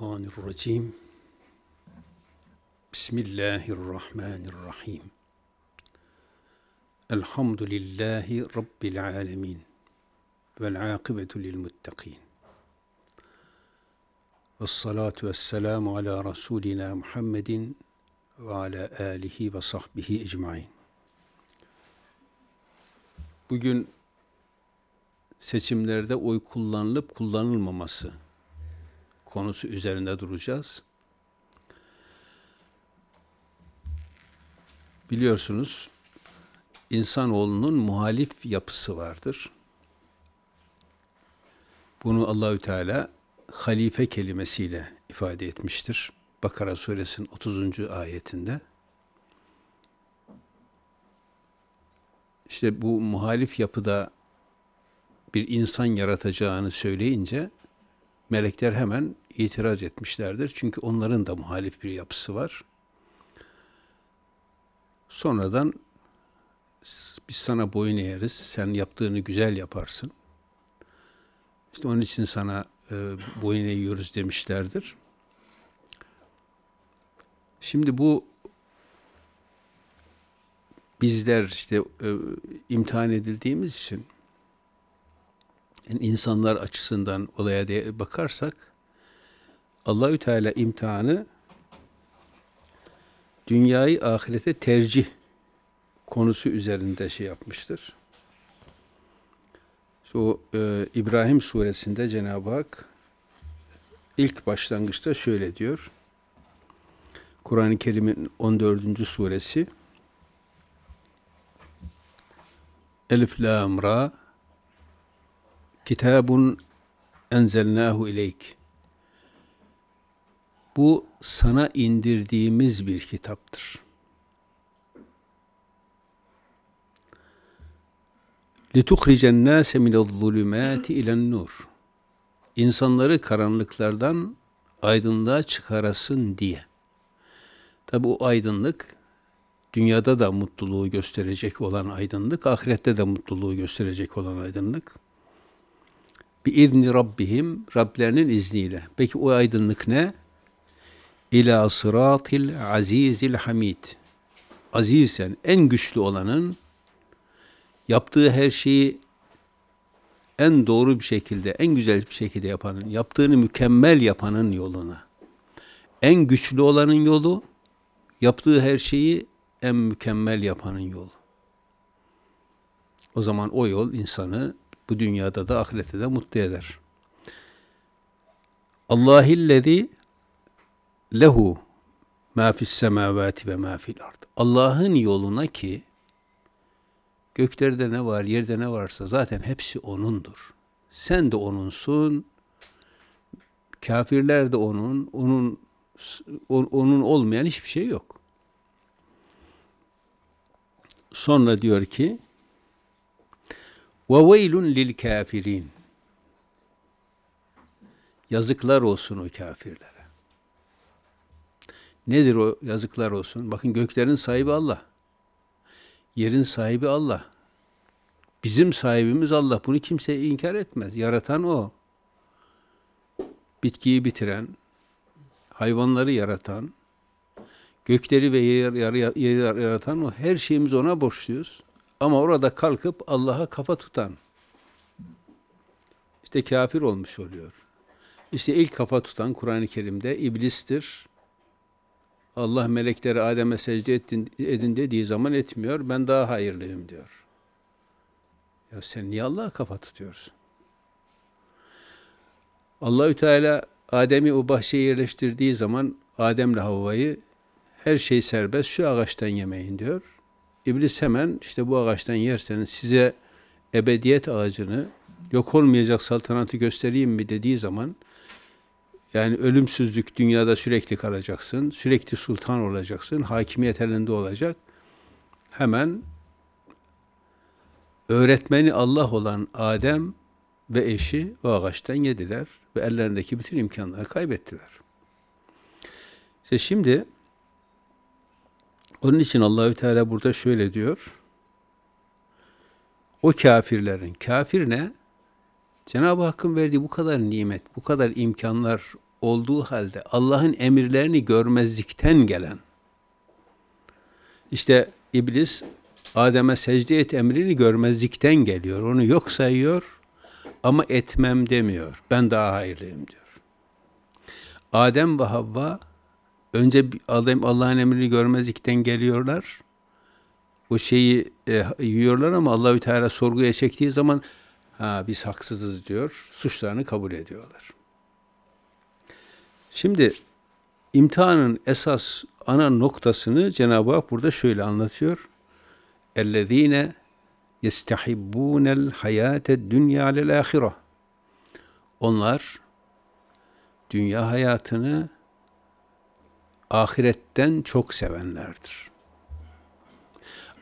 Mineşşeytanirracim. Bismillahirrahmanirrahim. Elhamdülillahi rabbil alamin. Vel akibetu lil muttaqin. Ves salatu vesselamu ala rasulina Muhammedin ve ala alihi ve sahbihi ecmaîn. Bugün seçimlerde oy kullanılıp kullanılmaması konusu üzerinde duracağız. Biliyorsunuz insanoğlunun muhalif yapısı vardır. Bunu Allahü Teala halife kelimesiyle ifade etmiştir. Bakara suresinin 30. ayetinde. İşte bu muhalif yapıda bir insan yaratacağını söyleyince melekler hemen itiraz etmişlerdir. Çünkü onların da muhalif bir yapısı var. Sonradan biz sana boyun eğeriz, sen yaptığını güzel yaparsın. İşte onun için sana e, boyun eğiyoruz demişlerdir. Şimdi bu bizler işte e, imtihan edildiğimiz için yani insanlar açısından olaya de bakarsak Allahü Teala imtihanı dünyayı ahirete tercih konusu üzerinde şey yapmıştır. o e, İbrahim suresinde Cenab-ı Hak ilk başlangıçta şöyle diyor. Kur'an-ı Kerim'in 14. suresi Elif Lam Ra Kitabun enzelnahu ileyk. Bu sana indirdiğimiz bir kitaptır. لِتُخْرِجَ النَّاسَ مِنَ الظُّلُمَاتِ اِلَى النُّورِ İnsanları karanlıklardan aydınlığa çıkarasın diye. Tabi o aydınlık dünyada da mutluluğu gösterecek olan aydınlık, ahirette de mutluluğu gösterecek olan aydınlık bi izni rabbihim Rablerinin izniyle. Peki o aydınlık ne? İla sıratil azizil hamid. Azizsen en güçlü olanın yaptığı her şeyi en doğru bir şekilde, en güzel bir şekilde yapanın, yaptığını mükemmel yapanın yoluna. En güçlü olanın yolu, yaptığı her şeyi en mükemmel yapanın yolu. O zaman o yol insanı bu dünyada da ahirette de mutlu eder. Allahillezî lehu ma fis semavati ve fil ard. Allah'ın yoluna ki göklerde ne var, yerde ne varsa zaten hepsi onundur. Sen de onunsun. Kafirler de onun, onun onun olmayan hiçbir şey yok. Sonra diyor ki وَوَيْلٌ لِلْكَافِرِينَ Yazıklar olsun o kafirlere. Nedir o yazıklar olsun? Bakın göklerin sahibi Allah. Yerin sahibi Allah. Bizim sahibimiz Allah. Bunu kimse inkar etmez. Yaratan o. Bitkiyi bitiren, hayvanları yaratan, gökleri ve yer, yaratan o. Her şeyimiz ona borçluyuz. Ama orada kalkıp Allah'a kafa tutan işte kafir olmuş oluyor. İşte ilk kafa tutan Kur'an-ı Kerim'de iblistir. Allah melekleri Adem'e secde ettin, edin dediği zaman etmiyor. Ben daha hayırlıyım diyor. Ya sen niye Allah'a kafa tutuyorsun? Allahü Teala Adem'i o bahçeye yerleştirdiği zaman Adem'le Havva'yı her şey serbest şu ağaçtan yemeyin diyor. İblis hemen işte bu ağaçtan yerseniz size ebediyet ağacını yok olmayacak saltanatı göstereyim mi dediği zaman yani ölümsüzlük dünyada sürekli kalacaksın, sürekli sultan olacaksın, hakimiyet elinde olacak. Hemen öğretmeni Allah olan Adem ve eşi o ağaçtan yediler ve ellerindeki bütün imkanları kaybettiler. İşte şimdi onun için Allahü Teala burada şöyle diyor. O kafirlerin, kafir ne? Cenab-ı Hakk'ın verdiği bu kadar nimet, bu kadar imkanlar olduğu halde Allah'ın emirlerini görmezlikten gelen işte iblis Adem'e secde et emrini görmezlikten geliyor. Onu yok sayıyor ama etmem demiyor. Ben daha hayırlıyım diyor. Adem ve Havva önce Adem Allah'ın emrini görmezlikten geliyorlar. Bu şeyi e, yiyorlar ama Allahü Teala sorguya çektiği zaman ha biz haksızız diyor. Suçlarını kabul ediyorlar. Şimdi imtihanın esas ana noktasını Cenab-ı Hak burada şöyle anlatıyor. اَلَّذ۪ينَ يَسْتَحِبُّونَ الْحَيَاةَ الدُّنْيَا لِلْآخِرَةِ Onlar dünya hayatını ahiretten çok sevenlerdir.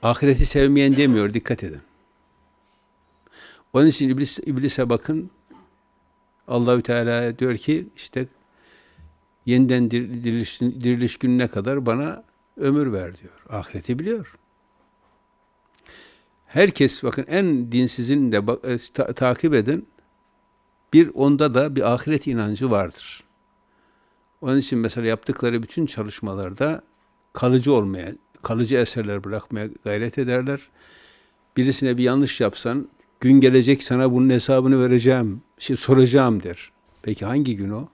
Ahireti sevmeyen demiyor, dikkat edin. Onun için iblis, iblise bakın, Allahü Teala diyor ki işte yeniden diriliş, diriliş gününe kadar bana ömür ver diyor. Ahireti biliyor. Herkes bakın en dinsizin de e, ta, takip edin. Bir onda da bir ahiret inancı vardır. Onun için mesela yaptıkları bütün çalışmalarda kalıcı olmaya, kalıcı eserler bırakmaya gayret ederler. Birisine bir yanlış yapsan, gün gelecek sana bunun hesabını vereceğim, şey soracağım der. Peki hangi gün o?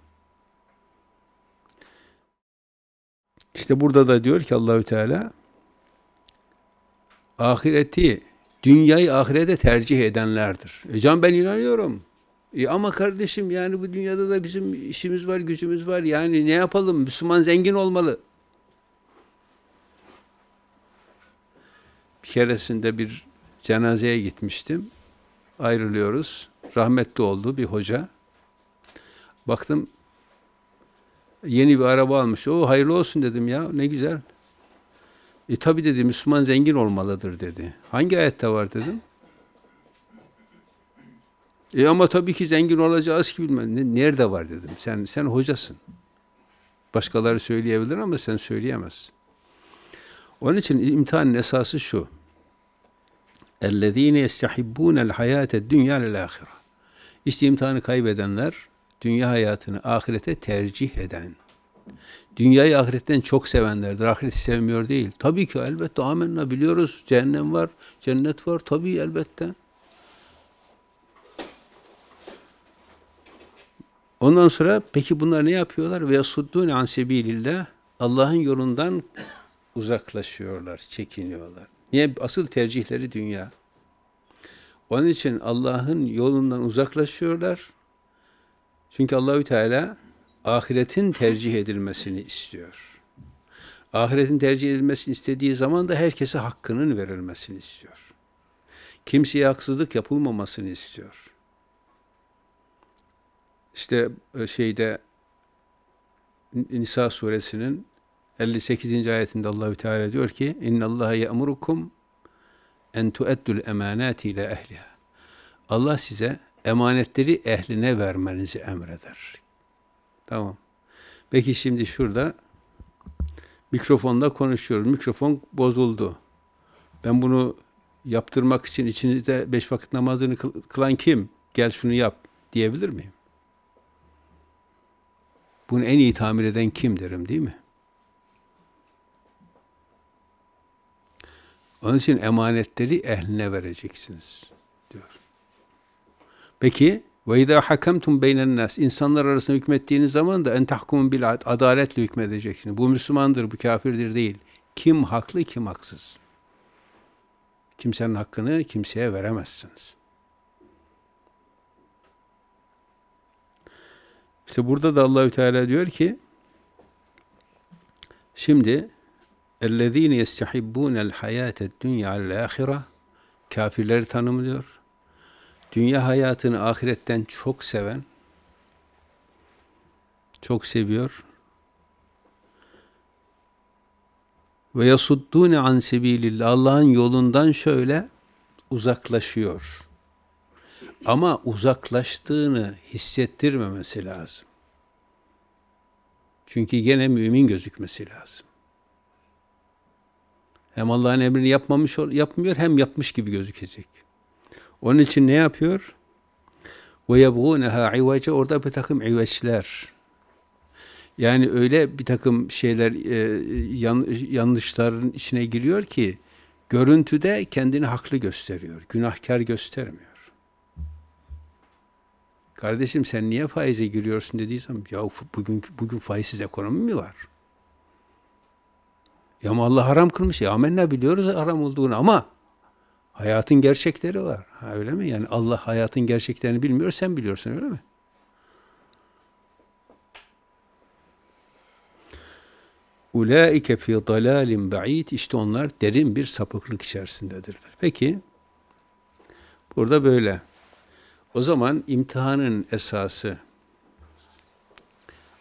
İşte burada da diyor ki Allahü Teala ahireti, dünyayı ahirete tercih edenlerdir. E can ben inanıyorum. E ama kardeşim yani bu dünyada da bizim işimiz var, gücümüz var. Yani ne yapalım? Müslüman zengin olmalı. Bir keresinde bir cenazeye gitmiştim. Ayrılıyoruz. Rahmetli oldu bir hoca. Baktım yeni bir araba almış. O hayırlı olsun dedim ya ne güzel. E tabi dedi Müslüman zengin olmalıdır dedi. Hangi ayette var dedim. E ama tabii ki zengin olacağız ki bilmem. Ne, nerede var dedim. Sen sen hocasın. Başkaları söyleyebilir ama sen söyleyemezsin. Onun için imtihanın esası şu. اَلَّذ۪ينَ يَسْتَحِبُّونَ الْحَيَاةَ الدُّنْيَا لِلْآخِرَةِ İşte imtihanı kaybedenler, dünya hayatını ahirete tercih eden, dünyayı ahiretten çok sevenlerdir. Ahireti sevmiyor değil. Tabii ki elbette amenna biliyoruz. Cehennem var, cennet var. Tabii elbette. Ondan sonra peki bunlar ne yapıyorlar? Ve yasuddûne an sebilillah Allah'ın yolundan uzaklaşıyorlar, çekiniyorlar. Niye? Asıl tercihleri dünya. Onun için Allah'ın yolundan uzaklaşıyorlar. Çünkü Allahü Teala ahiretin tercih edilmesini istiyor. Ahiretin tercih edilmesini istediği zaman da herkese hakkının verilmesini istiyor. Kimseye haksızlık yapılmamasını istiyor. İşte e, şeyde Nisa suresinin 58. ayetinde Allahü Teala diyor ki: "İnna Allah ya'murukum en tu'addul emanati ila ehliha." Allah size emanetleri ehline vermenizi emreder. Tamam. Peki şimdi şurada mikrofonda konuşuyoruz. Mikrofon bozuldu. Ben bunu yaptırmak için içinizde beş vakit namazını kılan kim? Gel şunu yap diyebilir miyim? Bunu en iyi tamir eden kim derim değil mi? Onun için emanetleri ehline vereceksiniz diyor. Peki ve izâ hakemtum beynen nas insanlar arasında hükmettiğiniz zaman da en tahkumun bil adaletle hükmedeceksiniz. Bu Müslümandır, bu kafirdir değil. Kim haklı, kim haksız. Kimsenin hakkını kimseye veremezsiniz. İşte burada da Allahü Teala diyor ki şimdi اَلَّذ۪ينَ يَسْتَحِبُّونَ الْحَيَاةَ الدُّنْيَا الْآخِرَةِ Kafirleri tanımlıyor. Dünya hayatını ahiretten çok seven, çok seviyor. Ve yasuddune an sebilillah Allah'ın yolundan şöyle uzaklaşıyor. Ama uzaklaştığını hissettirmemesi lazım. Çünkü gene mümin gözükmesi lazım. Hem Allah'ın emrini yapmamış yapmıyor hem yapmış gibi gözükecek. Onun için ne yapıyor? Ve yebğûneha ivaca orada bir takım iveçler. Yani öyle bir takım şeyler e, yan, yanlışların içine giriyor ki görüntüde kendini haklı gösteriyor. Günahkar göstermiyor. Kardeşim sen niye faize giriyorsun dediği ya bugün bugün faizsiz ekonomi mi var? Ya ama Allah haram kılmış. Ya amenna biliyoruz haram olduğunu ama hayatın gerçekleri var. Ha, öyle mi? Yani Allah hayatın gerçeklerini bilmiyor, sen biliyorsun öyle mi? Ulaike fi dalalin ba'id işte onlar derin bir sapıklık içerisindedirler. Peki burada böyle. O zaman imtihanın esası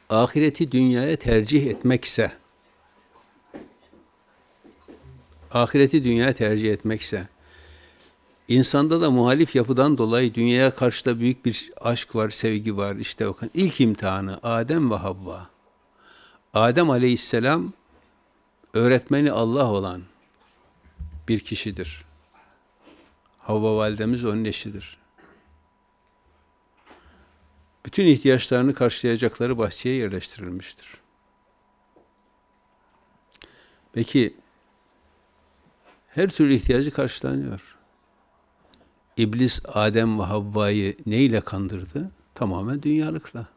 ahireti dünyaya tercih etmekse ahireti dünyaya tercih etmekse insanda da muhalif yapıdan dolayı dünyaya karşı da büyük bir aşk var, sevgi var. İşte bakın ilk imtihanı Adem ve Havva. Adem aleyhisselam öğretmeni Allah olan bir kişidir. Havva validemiz onun eşidir. Bütün ihtiyaçlarını karşılayacakları bahçeye yerleştirilmiştir. Peki her türlü ihtiyacı karşılanıyor. İblis Adem ve Havva'yı neyle kandırdı? Tamamen dünyalıkla.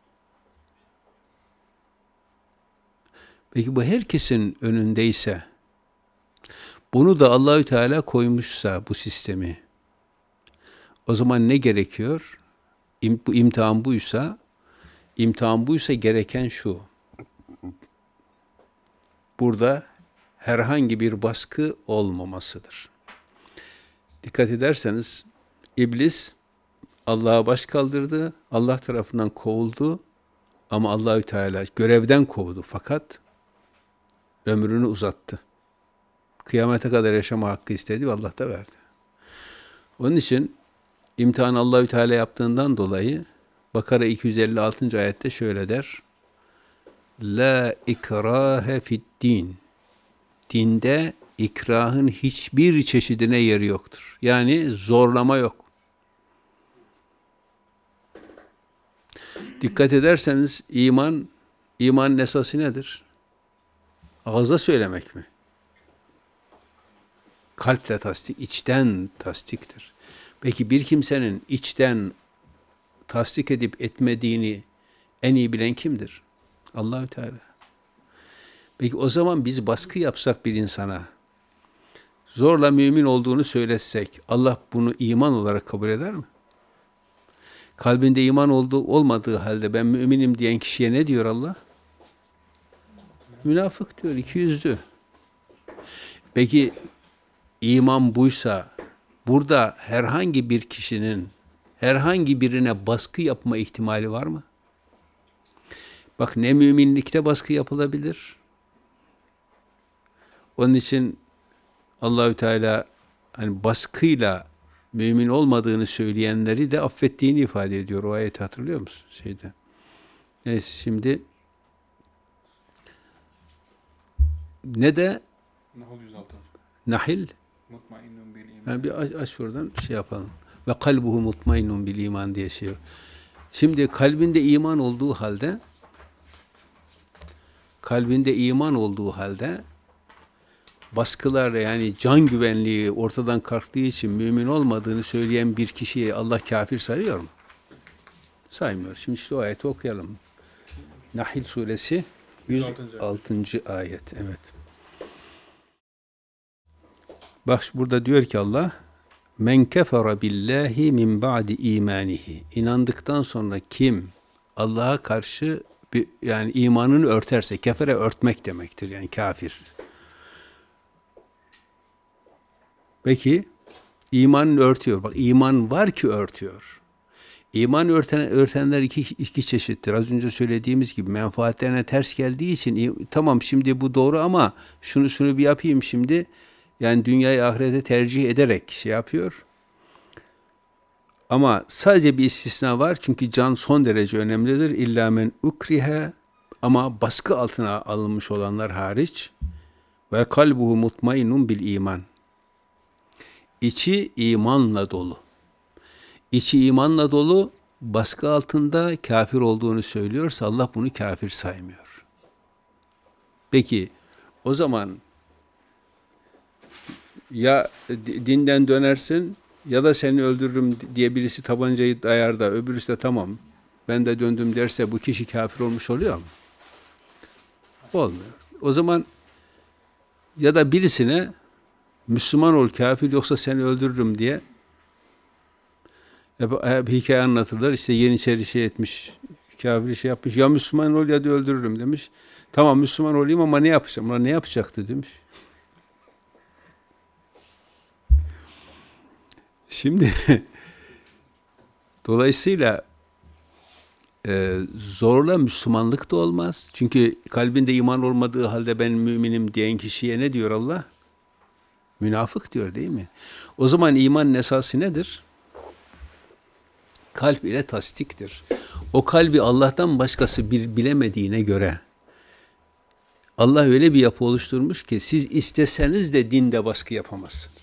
Peki bu herkesin önündeyse, bunu da Allahü Teala koymuşsa bu sistemi, o zaman ne gerekiyor? İm, bu imtihan buysa, imtihan buysa gereken şu. Burada herhangi bir baskı olmamasıdır. Dikkat ederseniz iblis Allah'a baş kaldırdı, Allah tarafından kovuldu ama Allahü Teala görevden kovdu fakat ömrünü uzattı. Kıyamete kadar yaşama hakkı istedi ve Allah da verdi. Onun için imtihan Allahü Teala yaptığından dolayı Bakara 256. ayette şöyle der. La ikrahe fid din. Dinde ikrahın hiçbir çeşidine yeri yoktur. Yani zorlama yok. Dikkat ederseniz iman, iman esası nedir? Ağızda söylemek mi? Kalple tasdik, içten tasdiktir. Peki bir kimsenin içten tasdik edip etmediğini en iyi bilen kimdir? Allahü Teala. Peki o zaman biz baskı yapsak bir insana, zorla mümin olduğunu söylesek, Allah bunu iman olarak kabul eder mi? Kalbinde iman olduğu olmadığı halde ben müminim diyen kişiye ne diyor Allah? Münafık diyor, iki yüzlü. Peki iman buysa burada herhangi bir kişinin herhangi birine baskı yapma ihtimali var mı? Bak ne müminlikte baskı yapılabilir. Onun için Allahü Teala hani baskıyla mümin olmadığını söyleyenleri de affettiğini ifade ediyor. O ayeti hatırlıyor musun? Şeyde. Neyse şimdi ne de Nahil yani bir aç, aç şuradan şey yapalım. Ve kalbuhu mutmainnun bil iman diye şey. Şimdi kalbinde iman olduğu halde kalbinde iman olduğu halde baskılar yani can güvenliği ortadan kalktığı için mümin olmadığını söyleyen bir kişiyi Allah kafir sayıyor mu? Saymıyor. Şimdi o ayeti okuyalım. Nahil suresi 106. ayet. Evet. Bak burada diyor ki Allah Men kefere billahi min ba'di imanihi. İnandıktan sonra kim Allah'a karşı bir, yani imanını örterse, kefere örtmek demektir yani kafir. Peki imanını örtüyor. Bak iman var ki örtüyor. İman örten, örtenler iki, iki çeşittir. Az önce söylediğimiz gibi menfaatlerine ters geldiği için tamam şimdi bu doğru ama şunu şunu bir yapayım şimdi yani dünyayı ahirete tercih ederek şey yapıyor. Ama sadece bir istisna var çünkü can son derece önemlidir. İlla men ukrihe ama baskı altına alınmış olanlar hariç ve kalbuhu mutmainun bil iman. İçi imanla dolu. İçi imanla dolu baskı altında kafir olduğunu söylüyorsa Allah bunu kafir saymıyor. Peki o zaman ya dinden dönersin ya da seni öldürürüm diye birisi tabancayı dayar da öbürüsü de tamam ben de döndüm derse bu kişi kafir olmuş oluyor mu? Olmuyor. O zaman ya da birisine Müslüman ol kafir yoksa seni öldürürüm diye hep, hep hikaye anlatırlar. İşte Yeniçeri şey etmiş, kafir şey yapmış. Ya Müslüman ol ya da öldürürüm demiş. Tamam Müslüman olayım ama ne yapacağım? Ulan ne yapacaktı demiş. Şimdi dolayısıyla e, zorla Müslümanlık da olmaz. Çünkü kalbinde iman olmadığı halde ben müminim diyen kişiye ne diyor Allah? Münafık diyor değil mi? O zaman iman esası nedir? Kalp ile tasdiktir. O kalbi Allah'tan başkası bir bilemediğine göre Allah öyle bir yapı oluşturmuş ki siz isteseniz de dinde baskı yapamazsınız.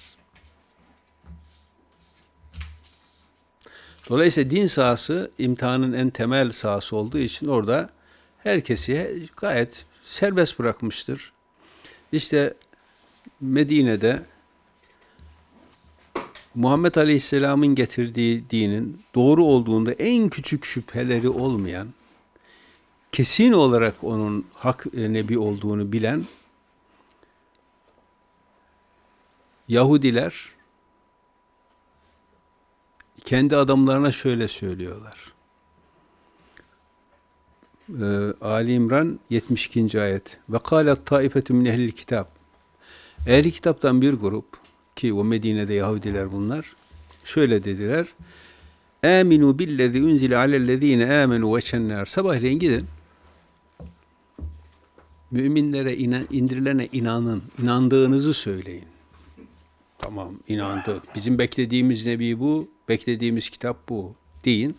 Dolayısıyla din sahası imtihanın en temel sahası olduğu için orada herkesi gayet serbest bırakmıştır. İşte Medine'de Muhammed Aleyhisselam'ın getirdiği dinin doğru olduğunda en küçük şüpheleri olmayan, kesin olarak onun hak e, nebi olduğunu bilen Yahudiler kendi adamlarına şöyle söylüyorlar. Ee, Ali İmran 72. ayet. Ve kâlet taifetü min ehlil kitap. Ehli kitaptan bir grup ki o Medine'de Yahudiler bunlar şöyle dediler. Aminu billezî unzile alellezîne amenu veçennâr. Sabahleyin gidin. Müminlere inan, indirilene inanın. inandığınızı söyleyin. Tamam inandık. Bizim beklediğimiz nebi bu. Beklediğimiz kitap bu. Deyin.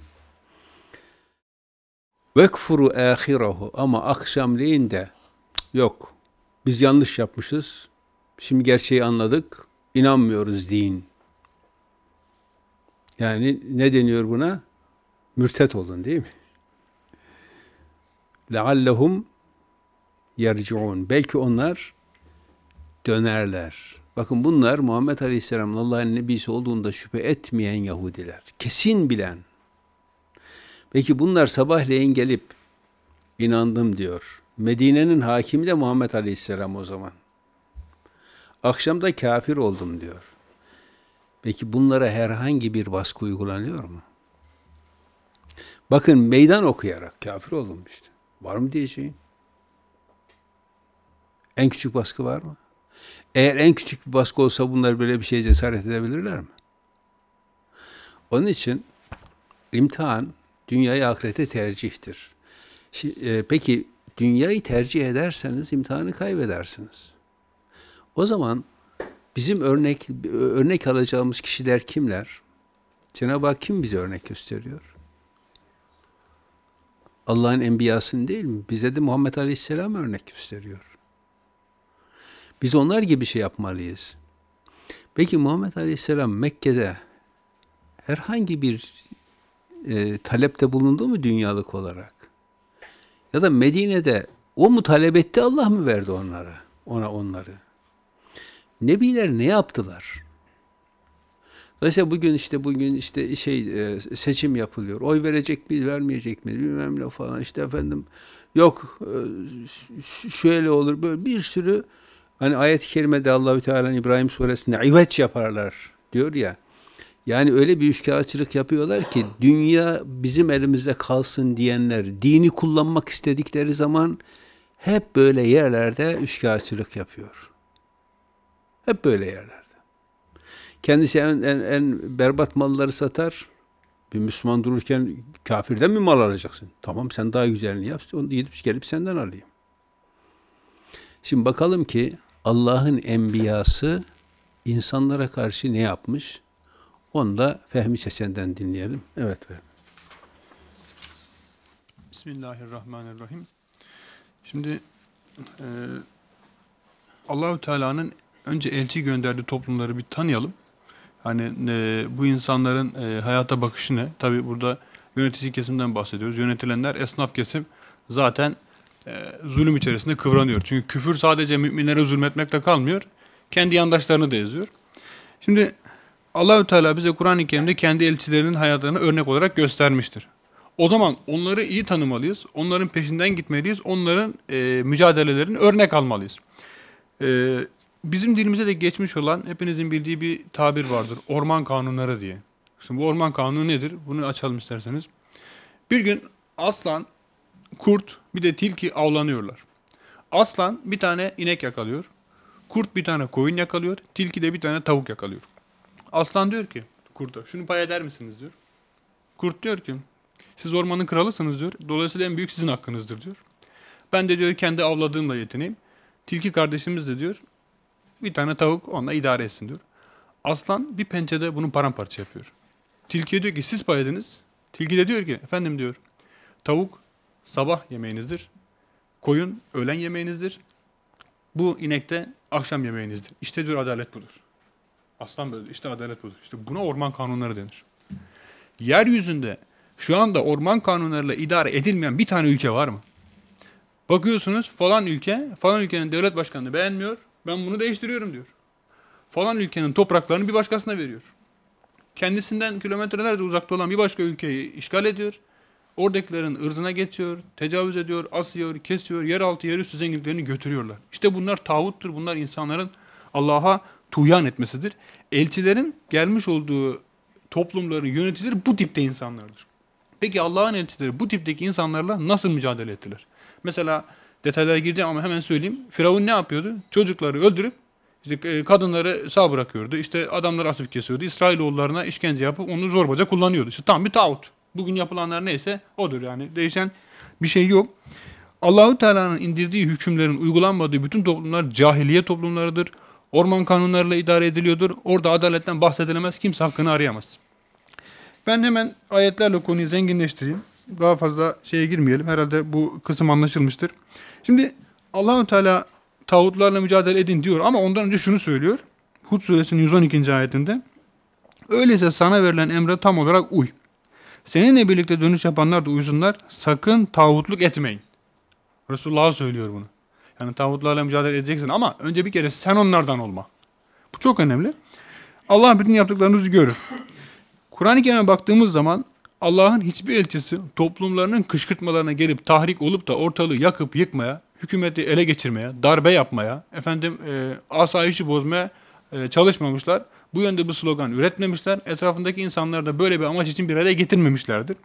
Vekfuru ahirahu ama akşamleyin de yok. Biz yanlış yapmışız. Şimdi gerçeği anladık. İnanmıyoruz deyin. Yani ne deniyor buna? Mürtet olun değil mi? لَعَلَّهُمْ يَرْجِعُونَ Belki onlar dönerler. Bakın bunlar Muhammed Aleyhisselam'ın Allah'ın nebisi olduğunda şüphe etmeyen Yahudiler. Kesin bilen. Peki bunlar sabahleyin gelip inandım diyor. Medine'nin hakimi de Muhammed Aleyhisselam o zaman. Akşamda kafir oldum diyor. Peki bunlara herhangi bir baskı uygulanıyor mu? Bakın meydan okuyarak kafir oldum işte. Var mı diyeceğin? En küçük baskı var mı? Eğer en küçük bir baskı olsa bunlar böyle bir şeye cesaret edebilirler mi? Onun için imtihan dünyayı ahirete tercihtir. Şimdi, e, peki dünyayı tercih ederseniz imtihanı kaybedersiniz. O zaman bizim örnek örnek alacağımız kişiler kimler? Cenab-ı Hak kim bize örnek gösteriyor? Allah'ın enbiyasını değil mi? Bize de Muhammed Aleyhisselam örnek gösteriyor. Biz onlar gibi şey yapmalıyız. Peki Muhammed Aleyhisselam Mekke'de herhangi bir e, talepte bulundu mu dünyalık olarak? Ya da Medine'de o mu talep etti Allah mı verdi onlara? Ona onları. Nebiler ne yaptılar? Dolayısıyla bugün işte bugün işte şey e, seçim yapılıyor. Oy verecek mi, vermeyecek mi bilmem ne falan işte efendim yok e, şöyle olur böyle bir sürü hani ayet-i kerimede Allahü Teala İbrahim suresinde iveç yaparlar diyor ya. Yani öyle bir üçkağıtçılık yapıyorlar ki dünya bizim elimizde kalsın diyenler dini kullanmak istedikleri zaman hep böyle yerlerde üçkağıtçılık yapıyor. Hep böyle yerlerde. Kendisi en, en, en berbat malları satar. Bir Müslüman dururken kafirden mi mal alacaksın? Tamam sen daha güzelini yap. Onu gidip gelip senden alayım. Şimdi bakalım ki Allah'ın enbiyası insanlara karşı ne yapmış? Onu da Fehmi Çeçen'den dinleyelim. Evet. Bismillahirrahmanirrahim. Şimdi e, Allahü Teala'nın önce elçi gönderdiği toplumları bir tanıyalım. Hani e, bu insanların e, hayata bakışı ne? Tabi burada yönetici kesimden bahsediyoruz. Yönetilenler esnaf kesim zaten zulüm içerisinde kıvranıyor. Çünkü küfür sadece müminlere zulmetmekle kalmıyor. Kendi yandaşlarını da eziyor. Şimdi Allahü Teala bize Kur'an-ı Kerim'de kendi elçilerinin hayatlarını örnek olarak göstermiştir. O zaman onları iyi tanımalıyız. Onların peşinden gitmeliyiz. Onların e, mücadelelerini örnek almalıyız. E, bizim dilimize de geçmiş olan hepinizin bildiği bir tabir vardır. Orman kanunları diye. Şimdi bu orman kanunu nedir? Bunu açalım isterseniz. Bir gün aslan, kurt bir de tilki avlanıyorlar. Aslan bir tane inek yakalıyor. Kurt bir tane koyun yakalıyor. Tilki de bir tane tavuk yakalıyor. Aslan diyor ki kurta şunu pay eder misiniz diyor. Kurt diyor ki siz ormanın kralısınız diyor. Dolayısıyla en büyük sizin hakkınızdır diyor. Ben de diyor kendi avladığımla yetineyim. Tilki kardeşimiz de diyor bir tane tavuk onunla idare etsin diyor. Aslan bir pençede bunu paramparça yapıyor. Tilkiye diyor ki siz pay ediniz. Tilki de diyor ki efendim diyor tavuk sabah yemeğinizdir. Koyun öğlen yemeğinizdir. Bu inek de akşam yemeğinizdir. İşte diyor adalet budur. Aslan böyle işte adalet budur. İşte buna orman kanunları denir. Yeryüzünde şu anda orman kanunlarıyla idare edilmeyen bir tane ülke var mı? Bakıyorsunuz falan ülke, falan ülkenin devlet başkanını beğenmiyor. Ben bunu değiştiriyorum diyor. Falan ülkenin topraklarını bir başkasına veriyor. Kendisinden kilometrelerce uzakta olan bir başka ülkeyi işgal ediyor. Oradakilerin ırzına geçiyor, tecavüz ediyor, asıyor, kesiyor, yeraltı, yerüstü zenginliklerini götürüyorlar. İşte bunlar tağuttur, bunlar insanların Allah'a tuyan etmesidir. Elçilerin gelmiş olduğu toplumların yöneticileri bu tipte insanlardır. Peki Allah'ın elçileri bu tipteki insanlarla nasıl mücadele ettiler? Mesela detaylara gireceğim ama hemen söyleyeyim. Firavun ne yapıyordu? Çocukları öldürüp işte e, kadınları sağ bırakıyordu. İşte adamları asıp kesiyordu. İsrailoğullarına işkence yapıp onu zorbaca kullanıyordu. İşte tam bir tağut. Bugün yapılanlar neyse odur yani. Değişen bir şey yok. Allahü Teala'nın indirdiği hükümlerin uygulanmadığı bütün toplumlar cahiliye toplumlarıdır. Orman kanunlarıyla idare ediliyordur. Orada adaletten bahsedilemez. Kimse hakkını arayamaz. Ben hemen ayetlerle konuyu zenginleştireyim. Daha fazla şeye girmeyelim. Herhalde bu kısım anlaşılmıştır. Şimdi Allahü Teala tağutlarla mücadele edin diyor ama ondan önce şunu söylüyor. Hud suresinin 112. ayetinde. Öyleyse sana verilen emre tam olarak uy. Seninle birlikte dönüş yapanlar da uysunlar. Sakın tağutluk etmeyin. Resulullah söylüyor bunu. Yani tağutlarla mücadele edeceksin ama önce bir kere sen onlardan olma. Bu çok önemli. Allah bütün yaptıklarınızı görür. Kur'an-ı Kerim'e baktığımız zaman Allah'ın hiçbir elçisi toplumlarının kışkırtmalarına gelip tahrik olup da ortalığı yakıp yıkmaya, hükümeti ele geçirmeye, darbe yapmaya, efendim e, asayişi bozmaya e, çalışmamışlar. Bu yönde bir slogan üretmemişler. Etrafındaki insanlar da böyle bir amaç için bir araya getirmemişlerdir.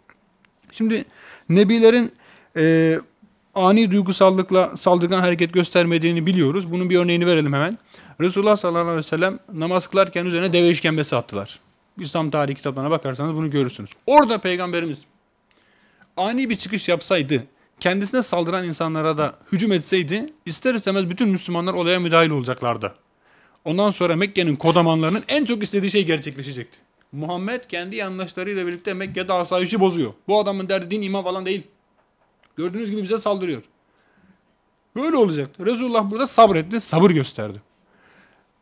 Şimdi nebilerin e, ani duygusallıkla saldırgan hareket göstermediğini biliyoruz. Bunun bir örneğini verelim hemen. Resulullah sallallahu aleyhi ve sellem namaz kılarken üzerine deve işkembesi attılar. İslam tarihi kitaplarına bakarsanız bunu görürsünüz. Orada peygamberimiz ani bir çıkış yapsaydı, kendisine saldıran insanlara da hücum etseydi, ister istemez bütün Müslümanlar olaya müdahil olacaklardı. Ondan sonra Mekke'nin kodamanlarının en çok istediği şey gerçekleşecekti. Muhammed kendi yandaşlarıyla birlikte Mekke'de asayişi bozuyor. Bu adamın derdi din iman falan değil. Gördüğünüz gibi bize saldırıyor. Böyle olacaktı. Resulullah burada sabretti, sabır gösterdi.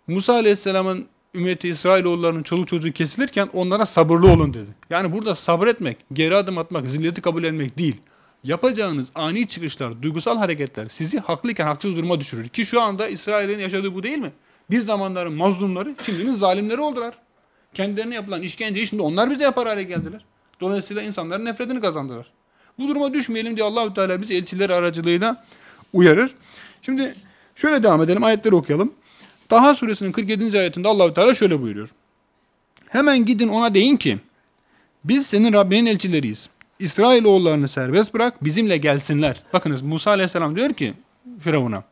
Musa Aleyhisselam'ın ümmeti İsrailoğullarının çoluk çocuğu kesilirken onlara sabırlı olun dedi. Yani burada sabretmek, geri adım atmak, zilleti kabul etmek değil. Yapacağınız ani çıkışlar, duygusal hareketler sizi haklıyken haksız duruma düşürür. Ki şu anda İsrail'in yaşadığı bu değil mi? Bir zamanların mazlumları şimdinin zalimleri oldular. Kendilerine yapılan işkenceyi şimdi onlar bize yapar hale geldiler. Dolayısıyla insanların nefretini kazandılar. Bu duruma düşmeyelim diye Allahü Teala bizi elçileri aracılığıyla uyarır. Şimdi şöyle devam edelim ayetleri okuyalım. Taha suresinin 47. ayetinde Allahü Teala şöyle buyuruyor. Hemen gidin ona deyin ki biz senin Rabbinin elçileriyiz. İsrail oğullarını serbest bırak bizimle gelsinler. Bakınız Musa aleyhisselam diyor ki Firavun'a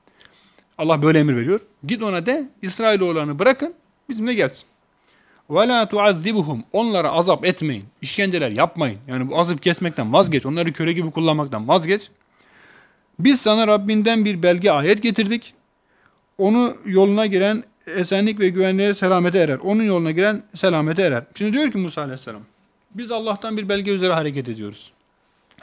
Allah böyle emir veriyor. Git ona de İsrail oğullarını bırakın bizimle gelsin. Ve la tuazzibuhum. Onlara azap etmeyin. İşkenceler yapmayın. Yani bu azıp kesmekten vazgeç. Onları köle gibi kullanmaktan vazgeç. Biz sana Rabbinden bir belge ayet getirdik. Onu yoluna giren esenlik ve güvenliğe selamete erer. Onun yoluna giren selamete erer. Şimdi diyor ki Musa Aleyhisselam. Biz Allah'tan bir belge üzere hareket ediyoruz.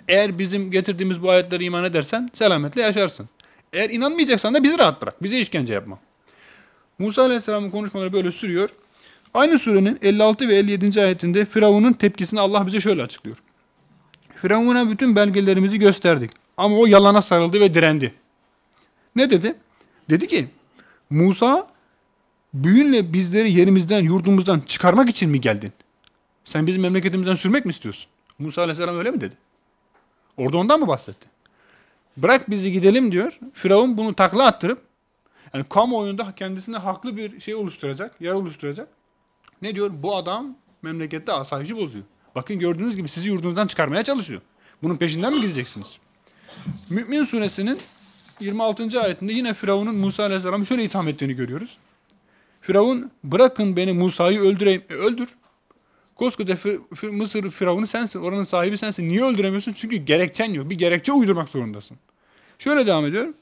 Eğer bizim getirdiğimiz bu ayetleri iman edersen selametle yaşarsın. Eğer inanmayacaksan da bizi rahat bırak. Bize işkence yapma. Musa Aleyhisselam'ın konuşmaları böyle sürüyor. Aynı surenin 56 ve 57. ayetinde Firavun'un tepkisini Allah bize şöyle açıklıyor. Firavun'a bütün belgelerimizi gösterdik. Ama o yalana sarıldı ve direndi. Ne dedi? Dedi ki Musa büyünle bizleri yerimizden, yurdumuzdan çıkarmak için mi geldin? Sen bizim memleketimizden sürmek mi istiyorsun? Musa Aleyhisselam öyle mi dedi? Orada ondan mı bahsetti? Bırak bizi gidelim diyor. Firavun bunu takla attırıp yani kamuoyunda kendisine haklı bir şey oluşturacak, yer oluşturacak. Ne diyor? Bu adam memlekette asayişi bozuyor. Bakın gördüğünüz gibi sizi yurdunuzdan çıkarmaya çalışıyor. Bunun peşinden mi gideceksiniz? Mü'min suresinin 26. ayetinde yine Firavun'un Musa Aleyhisselam'ı şöyle itham ettiğini görüyoruz. Firavun bırakın beni Musa'yı öldüreyim. E, öldür. Koskoca Mısır Firavun'u sensin. Oranın sahibi sensin. Niye öldüremiyorsun? Çünkü gerekçen yok. Bir gerekçe uydurmak zorundasın. Şöyle devam ediyor.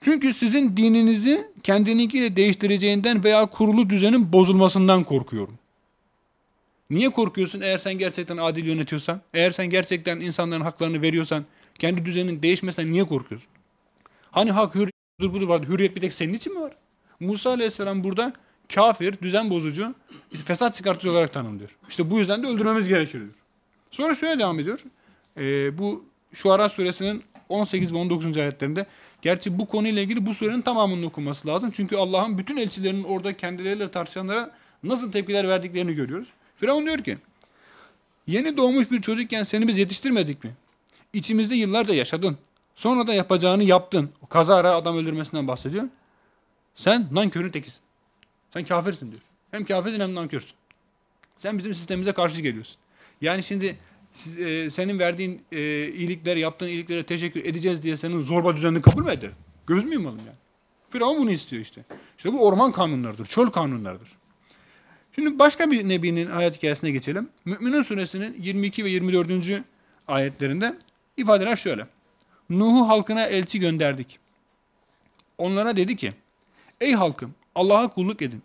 Çünkü sizin dininizi kendininkiyle değiştireceğinden veya kurulu düzenin bozulmasından korkuyorum. Niye korkuyorsun eğer sen gerçekten adil yönetiyorsan? Eğer sen gerçekten insanların haklarını veriyorsan, kendi düzenin değişmesinden niye korkuyorsun? Hani hak, hürriyet, budur budur vardı. Hürriyet bir tek senin için mi var? Musa Aleyhisselam burada kafir, düzen bozucu, fesat çıkartıcı olarak tanımlıyor. İşte bu yüzden de öldürmemiz gerekiyor diyor. Sonra şöyle devam ediyor. Ee, bu Şuara suresinin 18 ve 19. ayetlerinde gerçi bu konuyla ilgili bu surenin tamamının okunması lazım. Çünkü Allah'ın bütün elçilerinin orada kendileriyle tartışanlara nasıl tepkiler verdiklerini görüyoruz. Firavun diyor ki Yeni doğmuş bir çocukken seni biz yetiştirmedik mi? İçimizde yıllarca yaşadın. Sonra da yapacağını yaptın. O kazara adam öldürmesinden bahsediyor. Sen nankörün tekisin. Sen kafirsin diyor. Hem kafirsin hem nankörsün. Sen bizim sistemimize karşı geliyorsun. Yani şimdi siz, e, senin verdiğin e, iyilikler, yaptığın iyiliklere teşekkür edeceğiz diye senin zorba düzenini kabul mü eder? Göz mü yumalım yani? Firavun bunu istiyor işte. İşte bu orman kanunlarıdır, çöl kanunlarıdır. Şimdi başka bir nebinin hayat hikayesine geçelim. Mü'minin suresinin 22 ve 24. ayetlerinde ifadeler şöyle. Nuh'u halkına elçi gönderdik. Onlara dedi ki, Ey halkım Allah'a kulluk edin.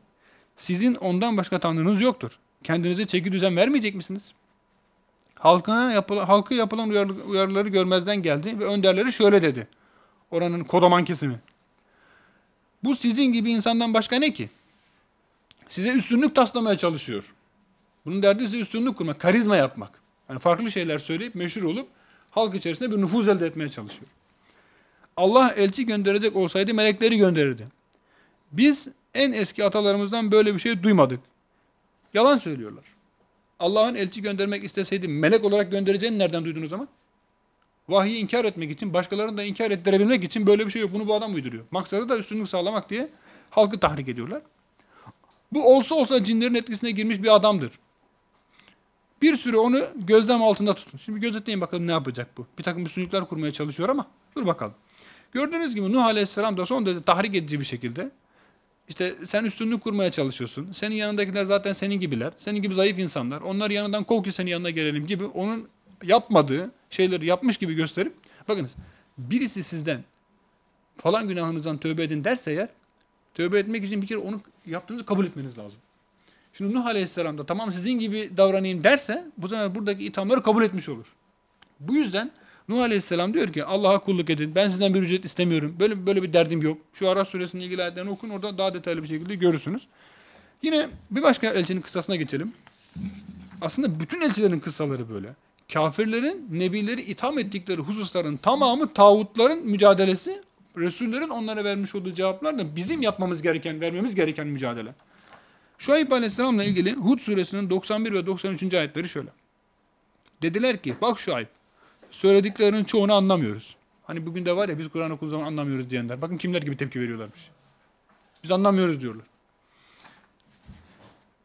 Sizin ondan başka tanrınız yoktur. Kendinize çeki düzen vermeyecek misiniz? Halkına yapılan, halkı yapılan uyarı- uyarıları görmezden geldi ve önderleri şöyle dedi. Oranın kodaman kesimi. Bu sizin gibi insandan başka ne ki? Size üstünlük taslamaya çalışıyor. Bunun derdi size üstünlük kurmak, karizma yapmak. Yani farklı şeyler söyleyip meşhur olup halk içerisinde bir nüfuz elde etmeye çalışıyor. Allah elçi gönderecek olsaydı melekleri gönderirdi. Biz en eski atalarımızdan böyle bir şey duymadık. Yalan söylüyorlar. Allah'ın elçi göndermek isteseydi melek olarak göndereceğini nereden duydun o zaman? Vahyi inkar etmek için, başkalarını da inkar ettirebilmek için böyle bir şey yok. Bunu bu adam uyduruyor. Maksadı da üstünlük sağlamak diye halkı tahrik ediyorlar. Bu olsa olsa cinlerin etkisine girmiş bir adamdır. Bir süre onu gözlem altında tutun. Şimdi gözetleyin bakalım ne yapacak bu. Bir takım üstünlükler kurmaya çalışıyor ama dur bakalım. Gördüğünüz gibi Nuh Aleyhisselam da son derece tahrik edici bir şekilde işte sen üstünlük kurmaya çalışıyorsun. Senin yanındakiler zaten senin gibiler. Senin gibi zayıf insanlar. Onlar yanından kov ki senin yanına gelelim gibi onun yapmadığı şeyleri yapmış gibi gösterip bakınız birisi sizden falan günahınızdan tövbe edin derse eğer tövbe etmek için bir kere onu yaptığınızı kabul etmeniz lazım. Şimdi Nuh Aleyhisselam da tamam sizin gibi davranayım derse bu sefer buradaki ithamları kabul etmiş olur. Bu yüzden Nuh Aleyhisselam diyor ki Allah'a kulluk edin. Ben sizden bir ücret istemiyorum. Böyle böyle bir derdim yok. Şu Araf suresinin ilgili ayetlerini okun. Orada daha detaylı bir şekilde görürsünüz. Yine bir başka elçinin kıssasına geçelim. Aslında bütün elçilerin kıssaları böyle. Kafirlerin nebileri itham ettikleri hususların tamamı tağutların mücadelesi, Resullerin onlara vermiş olduğu cevaplar da bizim yapmamız gereken, vermemiz gereken mücadele. Şuayb Aleyhisselam'la ilgili Hud suresinin 91 ve 93. ayetleri şöyle. Dediler ki bak Şuayb söylediklerinin çoğunu anlamıyoruz. Hani bugün de var ya biz Kur'an okuduğumuz zaman anlamıyoruz diyenler. Bakın kimler gibi tepki veriyorlarmış. Biz anlamıyoruz diyorlar.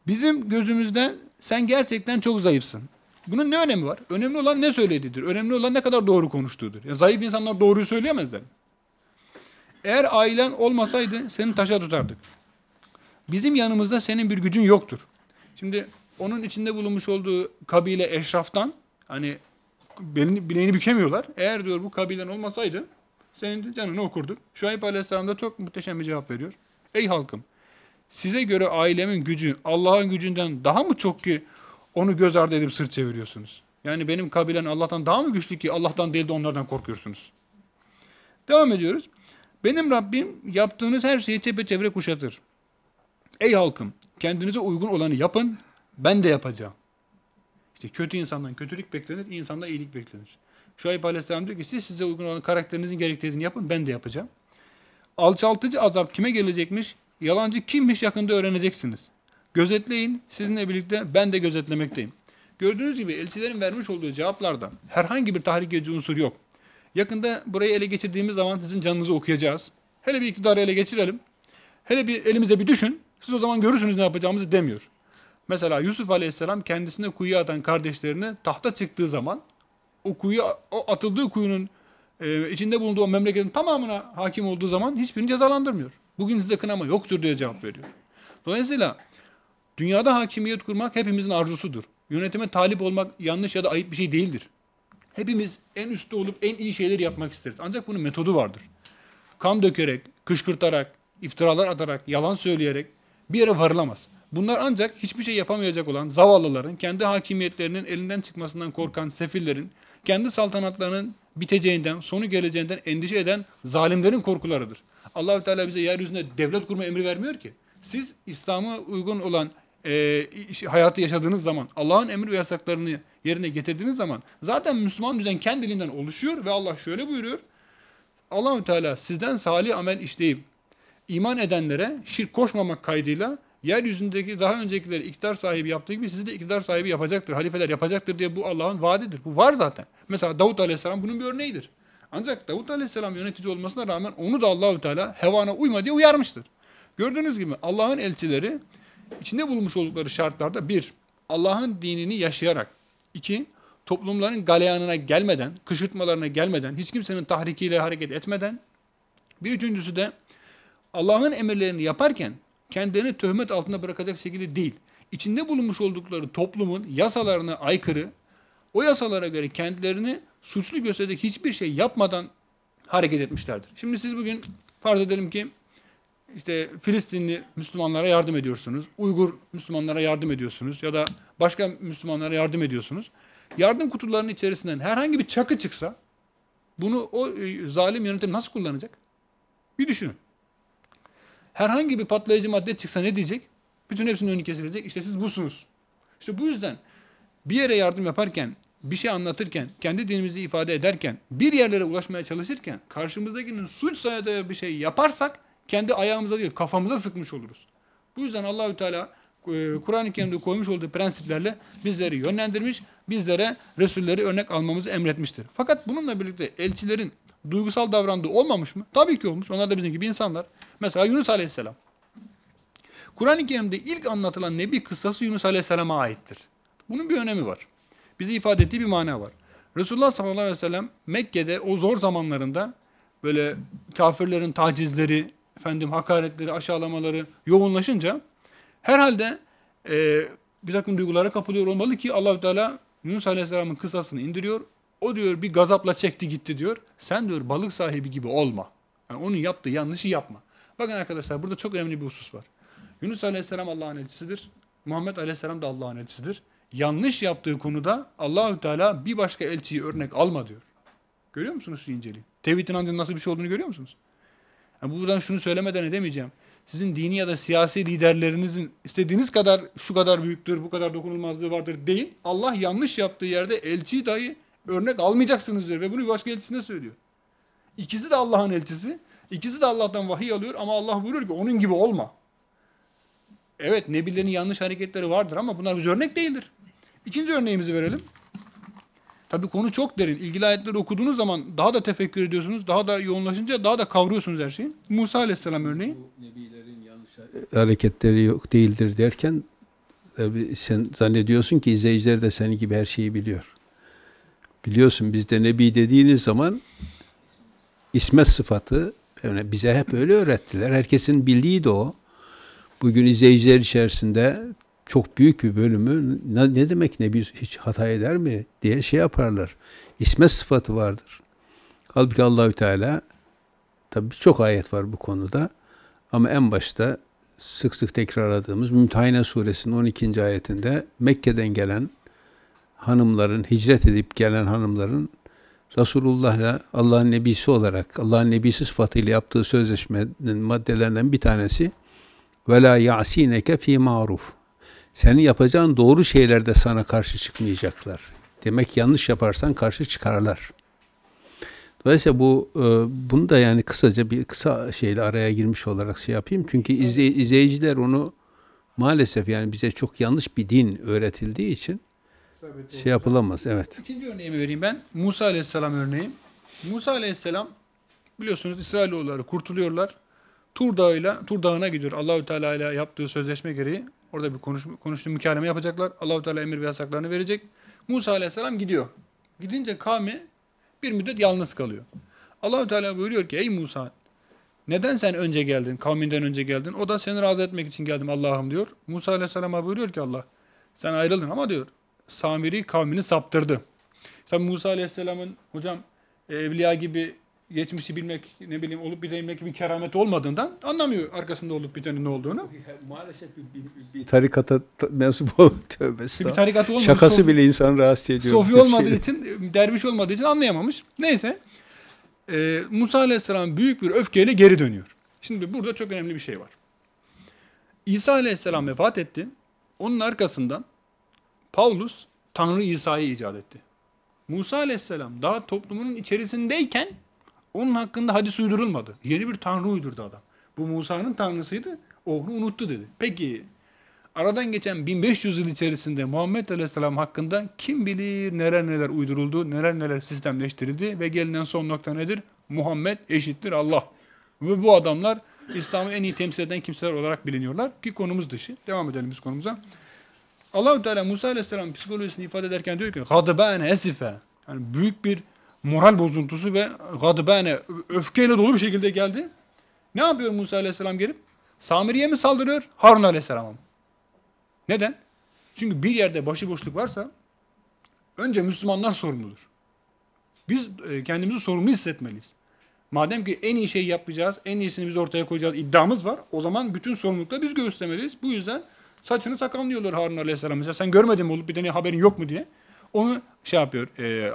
Bizim gözümüzden sen gerçekten çok zayıfsın. Bunun ne önemi var? Önemli olan ne söylediğidir. Önemli olan ne kadar doğru konuştuğudur. Ya zayıf insanlar doğruyu söyleyemezler. Eğer ailen olmasaydı seni taşa tutardık. Bizim yanımızda senin bir gücün yoktur. Şimdi onun içinde bulunmuş olduğu kabile eşraftan hani belini, bileğini bükemiyorlar. Eğer diyor bu kabilen olmasaydı senin canını okurduk. Şuayb Aleyhisselam da çok muhteşem bir cevap veriyor. Ey halkım size göre ailemin gücü Allah'ın gücünden daha mı çok ki onu göz ardı edip sırt çeviriyorsunuz? Yani benim kabilen Allah'tan daha mı güçlü ki Allah'tan değil de onlardan korkuyorsunuz? Devam ediyoruz. Benim Rabbim yaptığınız her şeyi çepeçevre kuşatır. Ey halkım kendinize uygun olanı yapın ben de yapacağım. İşte kötü insandan kötülük beklenir, iyi insandan iyilik beklenir. Şuayb Aleyhisselam diyor ki siz size uygun olan karakterinizin gerektirdiğini yapın ben de yapacağım. Alçaltıcı azap kime gelecekmiş? Yalancı kimmiş yakında öğreneceksiniz. Gözetleyin sizinle birlikte ben de gözetlemekteyim. Gördüğünüz gibi elçilerin vermiş olduğu cevaplarda herhangi bir tahrik edici unsur yok. Yakında burayı ele geçirdiğimiz zaman sizin canınızı okuyacağız. Hele bir iktidarı ele geçirelim. Hele bir elimize bir düşün. Siz o zaman görürsünüz ne yapacağımızı demiyor. Mesela Yusuf Aleyhisselam kendisine kuyuya atan kardeşlerini tahta çıktığı zaman o kuyu o atıldığı kuyunun e, içinde bulunduğu o memleketin tamamına hakim olduğu zaman hiçbirini cezalandırmıyor. Bugün size kınama yoktur diye cevap veriyor. Dolayısıyla dünyada hakimiyet kurmak hepimizin arzusudur. Yönetime talip olmak yanlış ya da ayıp bir şey değildir. Hepimiz en üstte olup en iyi şeyleri yapmak isteriz. Ancak bunun metodu vardır. Kan dökerek, kışkırtarak, iftiralar atarak, yalan söyleyerek bir yere varılamaz. Bunlar ancak hiçbir şey yapamayacak olan zavallıların, kendi hakimiyetlerinin elinden çıkmasından korkan sefillerin, kendi saltanatlarının biteceğinden, sonu geleceğinden endişe eden zalimlerin korkularıdır. Allahü Teala bize yeryüzünde devlet kurma emri vermiyor ki. Siz İslam'a uygun olan e, hayatı yaşadığınız zaman, Allah'ın emir ve yasaklarını yerine getirdiğiniz zaman zaten Müslüman düzen kendiliğinden oluşuyor ve Allah şöyle buyuruyor. Allahü Teala sizden salih amel işleyip iman edenlere şirk koşmamak kaydıyla yeryüzündeki daha öncekileri iktidar sahibi yaptığı gibi sizi de iktidar sahibi yapacaktır. Halifeler yapacaktır diye bu Allah'ın vaadidir. Bu var zaten. Mesela Davut Aleyhisselam bunun bir örneğidir. Ancak Davut Aleyhisselam yönetici olmasına rağmen onu da Allahü Teala hevana uyma diye uyarmıştır. Gördüğünüz gibi Allah'ın elçileri içinde bulunmuş oldukları şartlarda bir, Allah'ın dinini yaşayarak, iki, toplumların galeyanına gelmeden, kışırtmalarına gelmeden, hiç kimsenin tahrikiyle hareket etmeden, bir üçüncüsü de Allah'ın emirlerini yaparken kendilerini töhmet altında bırakacak şekilde değil. İçinde bulunmuş oldukları toplumun yasalarına aykırı, o yasalara göre kendilerini suçlu gösterecek hiçbir şey yapmadan hareket etmişlerdir. Şimdi siz bugün farz edelim ki işte Filistinli Müslümanlara yardım ediyorsunuz. Uygur Müslümanlara yardım ediyorsunuz ya da başka Müslümanlara yardım ediyorsunuz. Yardım kutularının içerisinden herhangi bir çakı çıksa bunu o e, zalim yönetim nasıl kullanacak? Bir düşünün. Herhangi bir patlayıcı madde çıksa ne diyecek? Bütün hepsinin önü kesilecek. İşte siz busunuz. İşte bu yüzden bir yere yardım yaparken, bir şey anlatırken, kendi dinimizi ifade ederken, bir yerlere ulaşmaya çalışırken karşımızdakinin suç sayadığı bir şey yaparsak kendi ayağımıza değil kafamıza sıkmış oluruz. Bu yüzden Allahü Teala e, Kur'an-ı Kerim'de koymuş olduğu prensiplerle bizleri yönlendirmiş, bizlere Resulleri örnek almamızı emretmiştir. Fakat bununla birlikte elçilerin duygusal davrandığı olmamış mı? Tabii ki olmuş. Onlar da bizim gibi insanlar. Mesela Yunus Aleyhisselam. Kur'an-ı Kerim'de ilk anlatılan Nebi kıssası Yunus Aleyhisselam'a aittir. Bunun bir önemi var. Bize ifade ettiği bir mana var. Resulullah sallallahu aleyhi ve sellem Mekke'de o zor zamanlarında böyle kafirlerin tacizleri, efendim hakaretleri, aşağılamaları yoğunlaşınca herhalde e, bir takım duygulara kapılıyor olmalı ki Allahü Teala Yunus Aleyhisselam'ın kıssasını indiriyor. O diyor bir gazapla çekti gitti diyor. Sen diyor balık sahibi gibi olma. Yani onun yaptığı yanlışı yapma. Bakın arkadaşlar burada çok önemli bir husus var. Yunus Aleyhisselam Allah'ın elçisidir. Muhammed Aleyhisselam da Allah'ın elçisidir. Yanlış yaptığı konuda Allahü Teala bir başka elçiyi örnek alma diyor. Görüyor musunuz şu inceliği? Tevhid inancının nasıl bir şey olduğunu görüyor musunuz? Yani buradan şunu söylemeden edemeyeceğim. Sizin dini ya da siyasi liderlerinizin istediğiniz kadar şu kadar büyüktür, bu kadar dokunulmazlığı vardır değil. Allah yanlış yaptığı yerde elçiyi dahi örnek almayacaksınız diyor ve bunu bir başka elçisine söylüyor. İkisi de Allah'ın elçisi. İkisi de Allah'tan vahiy alıyor ama Allah buyuruyor ki onun gibi olma. Evet nebilerin yanlış hareketleri vardır ama bunlar bize örnek değildir. İkinci örneğimizi verelim. Tabi konu çok derin. İlgili ayetleri okuduğunuz zaman daha da tefekkür ediyorsunuz. Daha da yoğunlaşınca daha da kavruyorsunuz her şeyi. Musa Aleyhisselam örneği. Bu nebilerin yanlış hareketleri yok değildir derken tabii sen zannediyorsun ki izleyiciler de senin gibi her şeyi biliyor. Biliyorsun bizde nebi dediğiniz zaman ismet sıfatı yani bize hep öyle öğrettiler. Herkesin bildiği de o. Bugün izleyiciler içerisinde çok büyük bir bölümü ne, ne demek nebi hiç hata eder mi diye şey yaparlar. İsmet sıfatı vardır. Halbuki Allahü Teala tabi çok ayet var bu konuda. Ama en başta sık sık tekrarladığımız Mümtehine suresinin 12. ayetinde Mekke'den gelen hanımların, hicret edip gelen hanımların Resulullah'la Allah'ın nebisi olarak, Allah'ın nebisi sıfatıyla yaptığı sözleşmenin maddelerinden bir tanesi la ya'sineke fi maruf. Senin yapacağın doğru şeylerde sana karşı çıkmayacaklar. Demek yanlış yaparsan karşı çıkarlar. Dolayısıyla bu e, bunu da yani kısaca bir kısa şeyle araya girmiş olarak şey yapayım. Çünkü izley- izleyiciler onu maalesef yani bize çok yanlış bir din öğretildiği için şey yapılamaz. Evet. İkinci örneğimi vereyim ben. Musa Aleyhisselam örneği. Musa Aleyhisselam biliyorsunuz İsrailoğulları kurtuluyorlar. Tur Dağı'yla Tur Dağı'na gidiyor. Allahü Teala ile yaptığı sözleşme gereği orada bir konuş, konuştuğu mükerreme yapacaklar. Allahü Teala emir ve yasaklarını verecek. Musa Aleyhisselam gidiyor. Gidince kavmi bir müddet yalnız kalıyor. Allahü Teala buyuruyor ki ey Musa neden sen önce geldin? Kavminden önce geldin. O da seni razı etmek için geldim Allah'ım diyor. Musa Aleyhisselam'a buyuruyor ki Allah sen ayrıldın ama diyor Samiri kavmini saptırdı. Tabi Musa Aleyhisselam'ın hocam e, evliya gibi geçmişi bilmek, ne bileyim olup bitebilmek gibi keramet olmadığından anlamıyor arkasında olup bitenin ne olduğunu. Maalesef bir, tarikata mensup ol tövbe Bir tarikatı olmadığı Şakası Sofi- bile insanı rahatsız ediyor. Sofi olmadığı şeyler. için, derviş olmadığı için anlayamamış. Neyse. e, Musa Aleyhisselam büyük bir öfkeyle geri dönüyor. Şimdi burada çok önemli bir şey var. İsa Aleyhisselam vefat etti. Onun arkasından Paulus Tanrı İsa'yı icat etti. Musa Aleyhisselam daha toplumunun içerisindeyken onun hakkında hadis uydurulmadı. Yeni bir tanrı uydurdu adam. Bu Musa'nın tanrısıydı. Oğlu unuttu dedi. Peki aradan geçen 1500 yıl içerisinde Muhammed Aleyhisselam hakkında kim bilir neler neler uyduruldu, neler neler sistemleştirildi ve gelinen son nokta nedir? Muhammed eşittir Allah. Ve bu adamlar İslam'ı en iyi temsil eden kimseler olarak biliniyorlar ki konumuz dışı. Devam edelim biz konumuza. Allahu Teala Musa Aleyhisselam psikolojisini ifade ederken diyor ki gadbane esife. Yani büyük bir moral bozuntusu ve gadbane öfkeyle dolu bir şekilde geldi. Ne yapıyor Musa Aleyhisselam gelip? Samiri'ye mi saldırıyor? Harun Aleyhisselam'a mı? Neden? Çünkü bir yerde başıboşluk varsa önce Müslümanlar sorumludur. Biz e, kendimizi sorumlu hissetmeliyiz. Madem ki en iyi şeyi yapacağız, en iyisini biz ortaya koyacağız iddiamız var. O zaman bütün sorumlulukla biz göğüslemeliyiz. Bu yüzden saçını sakalını diyorlar Harun Aleyhisselam. Mesela sen görmedin mi olup bir tane haberin yok mu diye. Onu şey yapıyor, e,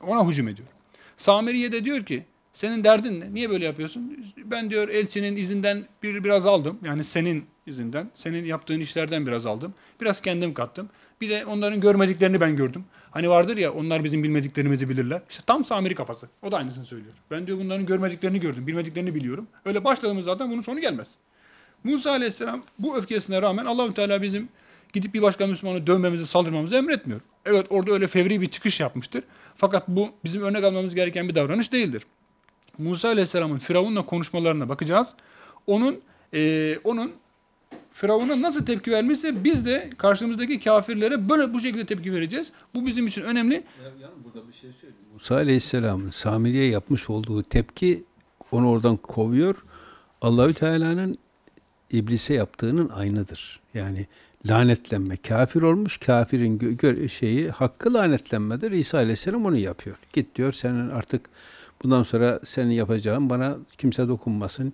ona hücum ediyor. Samiriye de diyor ki senin derdin ne? Niye böyle yapıyorsun? Ben diyor elçinin izinden bir biraz aldım. Yani senin izinden, senin yaptığın işlerden biraz aldım. Biraz kendim kattım. Bir de onların görmediklerini ben gördüm. Hani vardır ya onlar bizim bilmediklerimizi bilirler. İşte tam Samiri kafası. O da aynısını söylüyor. Ben diyor bunların görmediklerini gördüm, bilmediklerini biliyorum. Öyle başladığımız zaten bunun sonu gelmez. Musa Aleyhisselam bu öfkesine rağmen Allahü Teala bizim gidip bir başka Müslümanı dövmemizi, saldırmamızı emretmiyor. Evet orada öyle fevri bir çıkış yapmıştır. Fakat bu bizim örnek almamız gereken bir davranış değildir. Musa Aleyhisselam'ın Firavun'la konuşmalarına bakacağız. Onun eee, onun Firavun'a nasıl tepki vermişse biz de karşımızdaki kafirlere böyle bu şekilde tepki vereceğiz. Bu bizim için önemli. Musa Aleyhisselam'ın Samiri'ye yapmış olduğu tepki onu oradan kovuyor. Allahü Teala'nın iblise yaptığının aynıdır. Yani lanetlenme. Kafir olmuş. Kafirin şeyi hakkı lanetlenmedir. İsa Aleyhisselam onu yapıyor. Git diyor senin artık bundan sonra senin yapacağın bana kimse dokunmasın.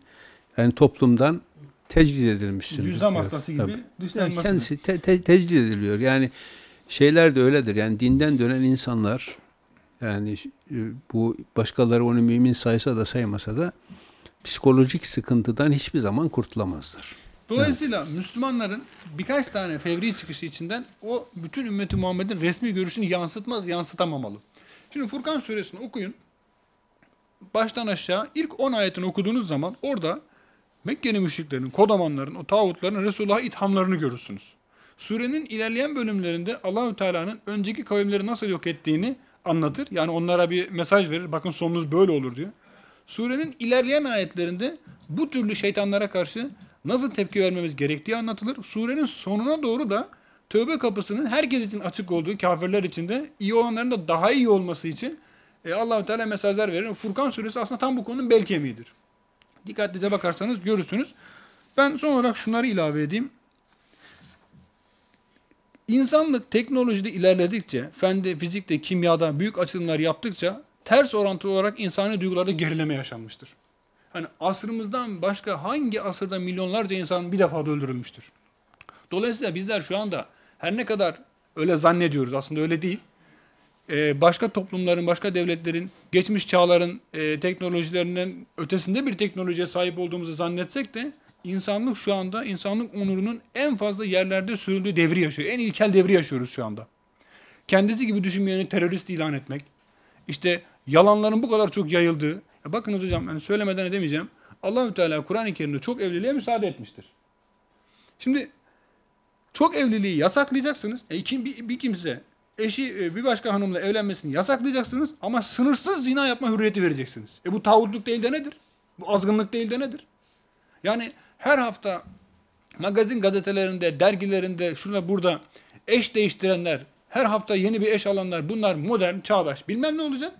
Yani toplumdan tecrid edilmişsin. Yüzam hastası gibi Yani kendisi te- te- tecrid ediliyor. Yani şeyler de öyledir. Yani dinden dönen insanlar yani e, bu başkaları onu mümin saysa da saymasa da psikolojik sıkıntıdan hiçbir zaman kurtulamazlar. Dolayısıyla Müslümanların birkaç tane fevri çıkışı içinden o bütün ümmeti Muhammed'in resmi görüşünü yansıtmaz, yansıtamamalı. Şimdi Furkan suresini okuyun. Baştan aşağı ilk 10 ayetini okuduğunuz zaman orada Mekke'nin müşriklerinin, kodamanların, o tağutların Resulullah'a ithamlarını görürsünüz. Surenin ilerleyen bölümlerinde Allahü Teala'nın önceki kavimleri nasıl yok ettiğini anlatır. Yani onlara bir mesaj verir. Bakın sonunuz böyle olur diyor. Surenin ilerleyen ayetlerinde bu türlü şeytanlara karşı nasıl tepki vermemiz gerektiği anlatılır. Surenin sonuna doğru da tövbe kapısının herkes için açık olduğu, kafirler için de iyi olanların da daha iyi olması için e, Allahu Teala mesajlar verir. Furkan suresi aslında tam bu konunun bel kemiğidir. Dikkatlice bakarsanız görürsünüz. Ben son olarak şunları ilave edeyim. İnsanlık teknolojide ilerledikçe, fende, fizikte, kimyada büyük açılımlar yaptıkça ters orantılı olarak insani duygularda gerileme yaşanmıştır. Hani asrımızdan başka hangi asırda milyonlarca insan bir defa da öldürülmüştür? Dolayısıyla bizler şu anda her ne kadar öyle zannediyoruz aslında öyle değil. Ee, başka toplumların, başka devletlerin, geçmiş çağların e, teknolojilerinin ötesinde bir teknolojiye sahip olduğumuzu zannetsek de insanlık şu anda insanlık onurunun en fazla yerlerde sürüldüğü devri yaşıyor. En ilkel devri yaşıyoruz şu anda. Kendisi gibi düşünmeyeni terörist ilan etmek. İşte yalanların bu kadar çok yayıldığı. Ya bakınız hocam yani söylemeden edemeyeceğim. Allahü Teala Kur'an-ı Kerim'de çok evliliğe müsaade etmiştir. Şimdi çok evliliği yasaklayacaksınız. E, iki, bir, bir kimse eşi e, bir başka hanımla evlenmesini yasaklayacaksınız ama sınırsız zina yapma hürriyeti vereceksiniz. E bu tağutluk değil de nedir? Bu azgınlık değil de nedir? Yani her hafta magazin gazetelerinde, dergilerinde, şurada burada eş değiştirenler, her hafta yeni bir eş alanlar, bunlar modern, çağdaş, bilmem ne olacak.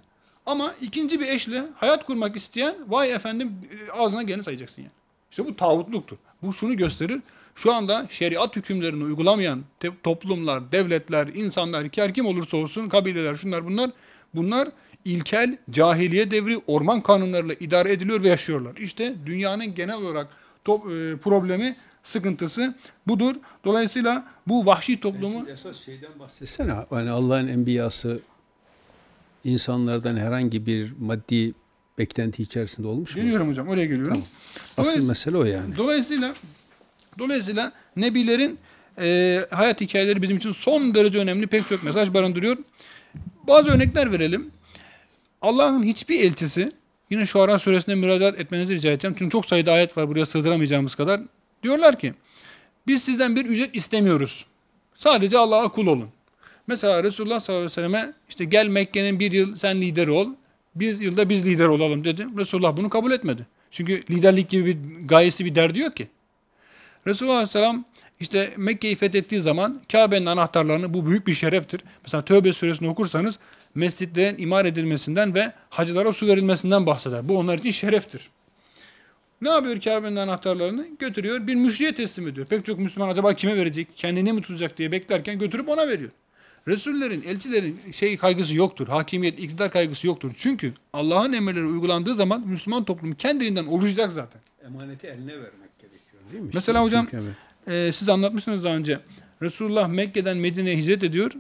Ama ikinci bir eşle hayat kurmak isteyen, vay efendim e, ağzına geleni sayacaksın yani. İşte bu tağutluktur. Bu şunu gösterir. Şu anda şeriat hükümlerini uygulamayan toplumlar, devletler, insanlar, her kim olursa olsun, kabileler, şunlar bunlar, bunlar ilkel cahiliye devri orman kanunlarıyla idare ediliyor ve yaşıyorlar. İşte dünyanın genel olarak top, e, problemi, sıkıntısı budur. Dolayısıyla bu vahşi toplumu esas şeyden bahsetsene. Yani Allah'ın enbiyası insanlardan herhangi bir maddi beklenti içerisinde olmuş mu? geliyorum hocam oraya geliyorum. Asıl Dolayısıyla- mesele o yani. Dolayısıyla dolayısıyla nebilerin e, hayat hikayeleri bizim için son derece önemli pek çok mesaj barındırıyor. Bazı örnekler verelim. Allah'ın hiçbir elçisi yine Şuara suresine müracaat etmenizi rica edeceğim. Çünkü çok sayıda ayet var buraya sığdıramayacağımız kadar. Diyorlar ki biz sizden bir ücret istemiyoruz. Sadece Allah'a kul olun. Mesela Resulullah sallallahu aleyhi ve selleme işte gel Mekke'nin bir yıl sen lider ol. Bir yılda biz lider olalım dedi. Resulullah bunu kabul etmedi. Çünkü liderlik gibi bir gayesi bir derdi yok ki. Resulullah Aleyhisselam işte Mekke'yi fethettiği zaman Kabe'nin anahtarlarını bu büyük bir şereftir. Mesela Tövbe suresini okursanız mescitlerin imar edilmesinden ve hacılara su verilmesinden bahseder. Bu onlar için şereftir. Ne yapıyor Kabe'nin anahtarlarını? Götürüyor bir müşriye teslim ediyor. Pek çok Müslüman acaba kime verecek, kendini mi tutacak diye beklerken götürüp ona veriyor. Resullerin, elçilerin şey kaygısı yoktur. Hakimiyet, iktidar kaygısı yoktur. Çünkü Allah'ın emirleri uygulandığı zaman Müslüman toplum kendiliğinden oluşacak zaten. Emaneti eline vermek gerekiyor değil mi? Mesela hocam e, siz anlatmışsınız daha önce. Resulullah Mekke'den Medine'ye hicret ediyor.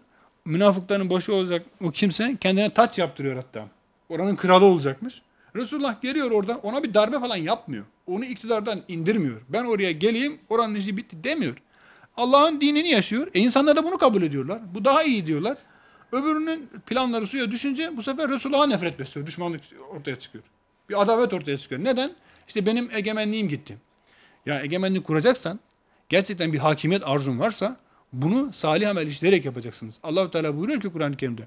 Münafıkların başı olacak o kimse kendine taç yaptırıyor hatta. Oranın kralı olacakmış. Resulullah geliyor orada ona bir darbe falan yapmıyor. Onu iktidardan indirmiyor. Ben oraya geleyim oranın işi bitti demiyor. Allah'ın dinini yaşıyor. E insanlar da bunu kabul ediyorlar. Bu daha iyi diyorlar. Öbürünün planları suya düşünce bu sefer Resulullah'a nefret besliyor. Düşmanlık ortaya çıkıyor. Bir adavet ortaya çıkıyor. Neden? İşte benim egemenliğim gitti. Ya egemenlik kuracaksan, gerçekten bir hakimiyet arzun varsa bunu salih amel işleyerek yapacaksınız. Allahu Teala buyuruyor ki Kur'an-ı Kerim'de.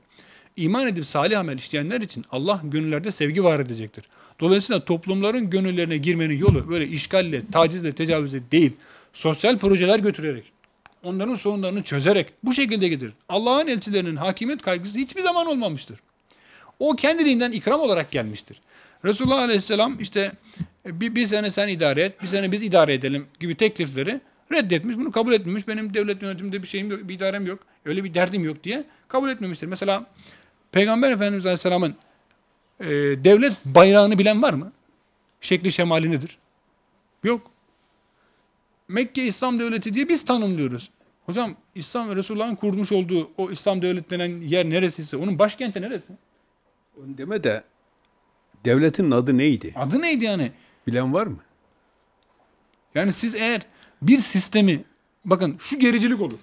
İman edip salih amel işleyenler için Allah gönüllerde sevgi var edecektir. Dolayısıyla toplumların gönüllerine girmenin yolu böyle işgalle, tacizle, tecavüzle değil. Sosyal projeler götürerek, onların sorunlarını çözerek bu şekilde gidilir. Allah'ın elçilerinin hakimiyet kaygısı hiçbir zaman olmamıştır. O kendiliğinden ikram olarak gelmiştir. Resulullah Aleyhisselam işte bir, bir sene sen idare et, bir sene biz idare edelim gibi teklifleri reddetmiş. Bunu kabul etmemiş. Benim devlet yönetiminde bir şeyim yok, bir idarem yok, öyle bir derdim yok diye kabul etmemiştir. Mesela Peygamber Efendimiz Aleyhisselam'ın e, devlet bayrağını bilen var mı? Şekli şemali nedir? Yok. Mekke İslam Devleti diye biz tanımlıyoruz. Hocam İslam Resulullah'ın kurmuş olduğu o İslam Devleti denen yer neresiyse onun başkenti neresi? Onu deme de devletin adı neydi? Adı neydi yani? Bilen var mı? Yani siz eğer bir sistemi bakın şu gericilik olur.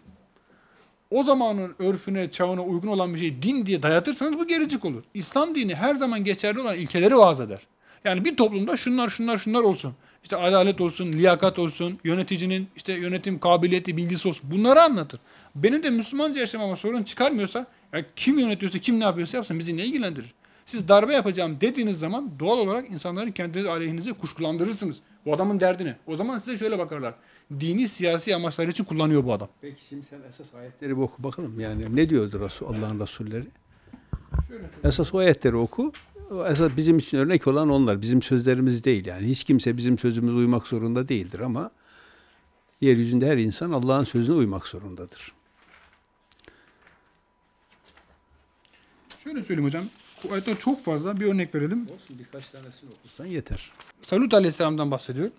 O zamanın örfüne, çağına uygun olan bir şeyi din diye dayatırsanız bu gericilik olur. İslam dini her zaman geçerli olan ilkeleri vaaz eder. Yani bir toplumda şunlar şunlar şunlar olsun. İşte adalet olsun, liyakat olsun, yöneticinin işte yönetim kabiliyeti, bilgisi olsun. Bunları anlatır. Benim de Müslümanca yaşamama sorun çıkarmıyorsa, yani kim yönetiyorsa, kim ne yapıyorsa yapsın bizi ne ilgilendirir? Siz darbe yapacağım dediğiniz zaman doğal olarak insanları kendiniz aleyhinize kuşkulandırırsınız. Bu adamın derdine. O zaman size şöyle bakarlar. Dini siyasi amaçlar için kullanıyor bu adam. Peki şimdi sen esas ayetleri bir oku bakalım. Yani ne diyordu Resul, Allah'ın Resulleri? Esas o ayetleri oku. O esas bizim için örnek olan onlar. Bizim sözlerimiz değil yani. Hiç kimse bizim sözümüze uymak zorunda değildir ama yeryüzünde her insan Allah'ın sözüne uymak zorundadır. Şöyle söyleyeyim hocam. Bu ayetler çok fazla. Bir örnek verelim. Olsun birkaç tanesini okursan yeter. Lut Aleyhisselam'dan bahsediyor.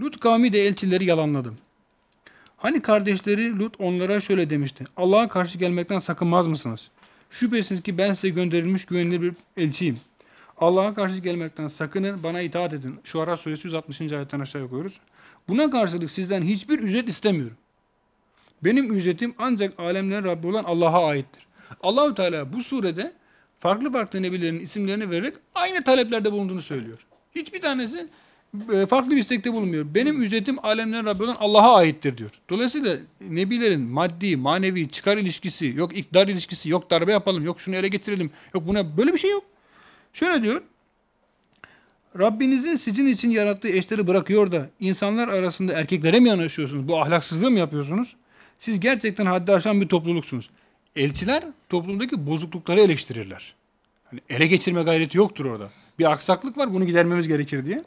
Lut kavmi de elçileri yalanladı. Hani kardeşleri Lut onlara şöyle demişti. Allah'a karşı gelmekten sakınmaz mısınız? Şüphesiz ki ben size gönderilmiş güvenilir bir elçiyim. Allah'a karşı gelmekten sakının, bana itaat edin. Şuara suresi 160. ayetten aşağı okuyoruz. Buna karşılık sizden hiçbir ücret istemiyorum. Benim ücretim ancak alemlerin Rabbi olan Allah'a aittir. Allahü Teala bu surede farklı farklı nebilerin isimlerini vererek aynı taleplerde bulunduğunu söylüyor. Hiçbir tanesi farklı bir istekte bulunmuyor. Benim ücretim alemlerin Rabbi olan Allah'a aittir diyor. Dolayısıyla nebilerin maddi, manevi, çıkar ilişkisi, yok iktidar ilişkisi, yok darbe yapalım, yok şunu ele getirelim, yok buna böyle bir şey yok. Şöyle diyor. Rabbinizin sizin için yarattığı eşleri bırakıyor da insanlar arasında erkeklere mi yanaşıyorsunuz? Bu ahlaksızlığı mı yapıyorsunuz? Siz gerçekten haddi aşan bir topluluksunuz. Elçiler toplumdaki bozuklukları eleştirirler. Hani ele geçirme gayreti yoktur orada. Bir aksaklık var bunu gidermemiz gerekir diye.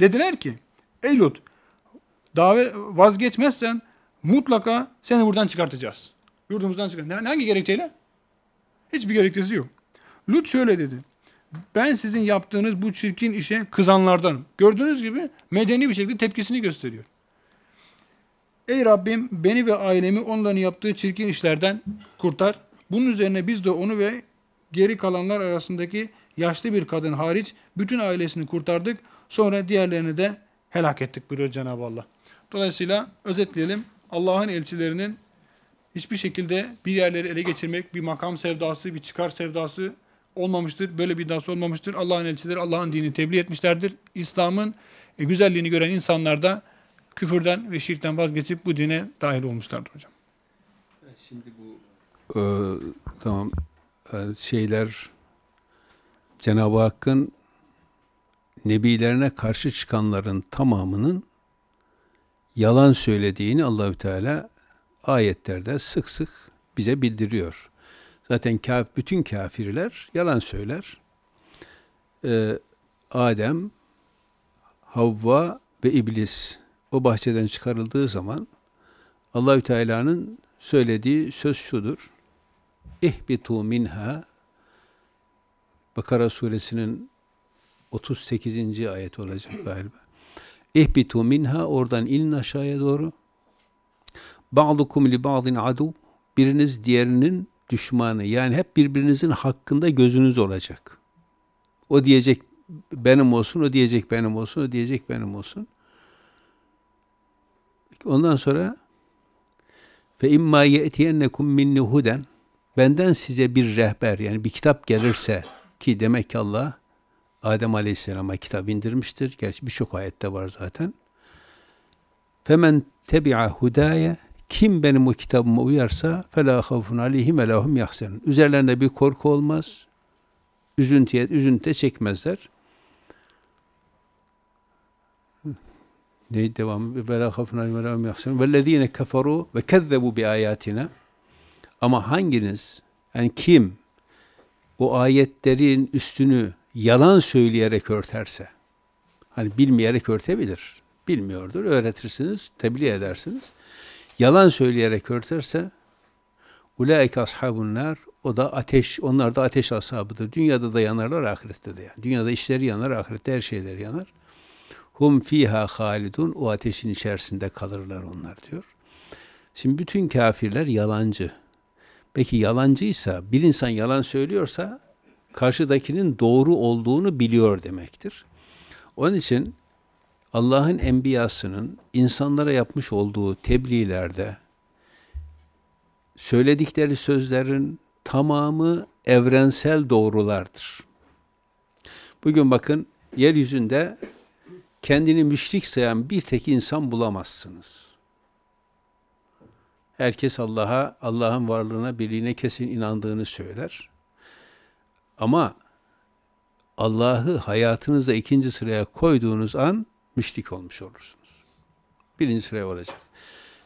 Dediler ki ey Lut davet vazgeçmezsen mutlaka seni buradan çıkartacağız. Yurdumuzdan çıkar. Ne- Hangi gerekçeyle? Hiçbir gerekçesi yok. Lut şöyle dedi. Ben sizin yaptığınız bu çirkin işe kızanlardanım. Gördüğünüz gibi medeni bir şekilde tepkisini gösteriyor. Ey Rabbim beni ve ailemi onların yaptığı çirkin işlerden kurtar. Bunun üzerine biz de onu ve geri kalanlar arasındaki yaşlı bir kadın hariç bütün ailesini kurtardık. Sonra diğerlerini de helak ettik buyuruyor Cenab-ı Allah. Dolayısıyla özetleyelim. Allah'ın elçilerinin hiçbir şekilde bir yerleri ele geçirmek, bir makam sevdası, bir çıkar sevdası olmamıştır. Böyle bir iddiası olmamıştır. Allah'ın elçileri Allah'ın dinini tebliğ etmişlerdir. İslam'ın e, güzelliğini gören insanlar da küfürden ve şirkten vazgeçip bu dine dahil olmuşlardır hocam. Şimdi bu e, tamam e, şeyler Cenab-ı Hakk'ın nebilerine karşı çıkanların tamamının yalan söylediğini Allahü Teala ayetlerde sık sık bize bildiriyor. Zaten kaf, bütün kafirler yalan söyler. Ee, Adem, Havva ve İblis o bahçeden çıkarıldığı zaman Allahü Teala'nın söylediği söz şudur. İhbitu minha Bakara suresinin 38. ayet olacak galiba. İhbitu minha oradan inin aşağıya doğru. Ba'dukum li ba'din adu biriniz diğerinin düşmanı. Yani hep birbirinizin hakkında gözünüz olacak. O diyecek benim olsun, o diyecek benim olsun, o diyecek benim olsun. Ondan sonra ve imma ye'tiyennekum minni huden benden size bir rehber yani bir kitap gelirse ki demek ki Allah Adem Aleyhisselam'a kitap indirmiştir. Gerçi birçok ayette var zaten. Femen tebi'a hudaya kim benim o kitabıma uyarsa fela havfun aleyhim ve lahum yahzenun. Üzerlerinde bir korku olmaz. Üzüntüye üzüntü çekmezler. Ne devam? Ve la havfun aleyhim ve lahum yahzenun. Vellezine keferu ve kezzebu bi ayatina. Ama hanginiz yani kim o ayetlerin üstünü yalan söyleyerek örterse, hani bilmeyerek örtebilir, bilmiyordur, öğretirsiniz, tebliğ edersiniz. Yalan söyleyerek örterse, ulaike ashabun nar, o da ateş, onlar da ateş ashabıdır. Dünyada da yanarlar, ahirette de yani. Dünyada işleri yanar, ahirette her şeyleri yanar. Hum fiha halidun, o ateşin içerisinde kalırlar onlar diyor. Şimdi bütün kafirler yalancı. Peki yalancıysa, bir insan yalan söylüyorsa, karşıdakinin doğru olduğunu biliyor demektir. Onun için Allah'ın enbiyasının insanlara yapmış olduğu tebliğlerde söyledikleri sözlerin tamamı evrensel doğrulardır. Bugün bakın yeryüzünde kendini müşrik sayan bir tek insan bulamazsınız. Herkes Allah'a, Allah'ın varlığına, birliğine kesin inandığını söyler. Ama Allah'ı hayatınızda ikinci sıraya koyduğunuz an müşrik olmuş olursunuz. Birinci sıraya olacak.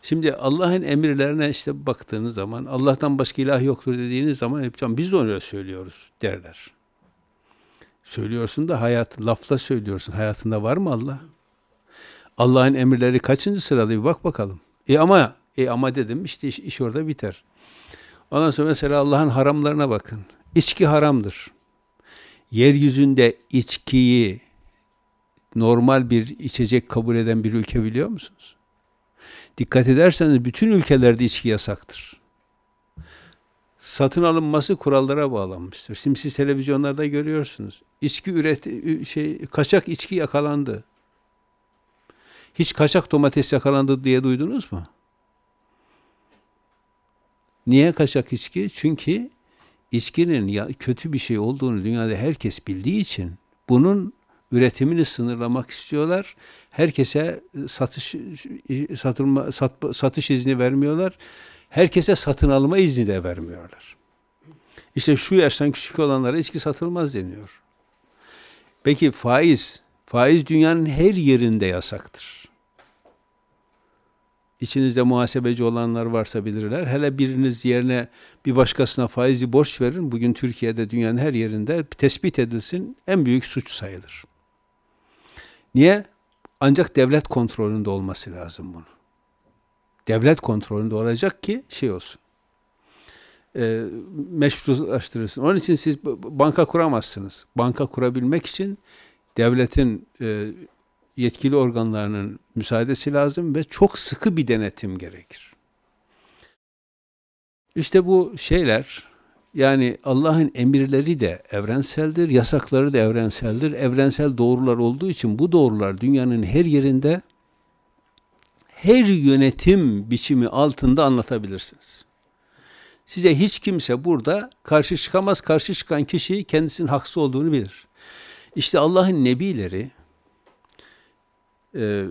Şimdi Allah'ın emirlerine işte baktığınız zaman Allah'tan başka ilah yoktur dediğiniz zaman yapacağım biz de öyle söylüyoruz derler. Söylüyorsun da hayat lafla söylüyorsun. Hayatında var mı Allah? Allah'ın emirleri kaçıncı sırada bir bak bakalım. E ama e ama dedim işte iş, iş orada biter. Ondan sonra mesela Allah'ın haramlarına bakın. İçki haramdır. Yeryüzünde içkiyi normal bir içecek kabul eden bir ülke biliyor musunuz? Dikkat ederseniz bütün ülkelerde içki yasaktır. satın alınması kurallara bağlanmıştır. Şimdi siz televizyonlarda görüyorsunuz. İçki üret şey kaçak içki yakalandı. Hiç kaçak domates yakalandı diye duydunuz mu? Niye kaçak içki? Çünkü içkinin ya kötü bir şey olduğunu dünyada herkes bildiği için bunun üretimini sınırlamak istiyorlar. Herkese satış satılma sat, satış izni vermiyorlar. Herkese satın alma izni de vermiyorlar. İşte şu yaştan küçük olanlara içki satılmaz deniyor. Peki faiz, faiz dünyanın her yerinde yasaktır. İçinizde muhasebeci olanlar varsa bilirler. Hele biriniz yerine bir başkasına faizli borç verin. Bugün Türkiye'de dünyanın her yerinde tespit edilsin en büyük suç sayılır. Niye? Ancak devlet kontrolünde olması lazım bunu. Devlet kontrolünde olacak ki şey olsun. E, meşrulaştırılsın. Onun için siz banka kuramazsınız. Banka kurabilmek için devletin e, yetkili organlarının müsaadesi lazım ve çok sıkı bir denetim gerekir. İşte bu şeyler yani Allah'ın emirleri de evrenseldir, yasakları da evrenseldir. Evrensel doğrular olduğu için bu doğrular dünyanın her yerinde her yönetim biçimi altında anlatabilirsiniz. Size hiç kimse burada karşı çıkamaz. Karşı çıkan kişi kendisinin haksız olduğunu bilir. İşte Allah'ın nebileri e,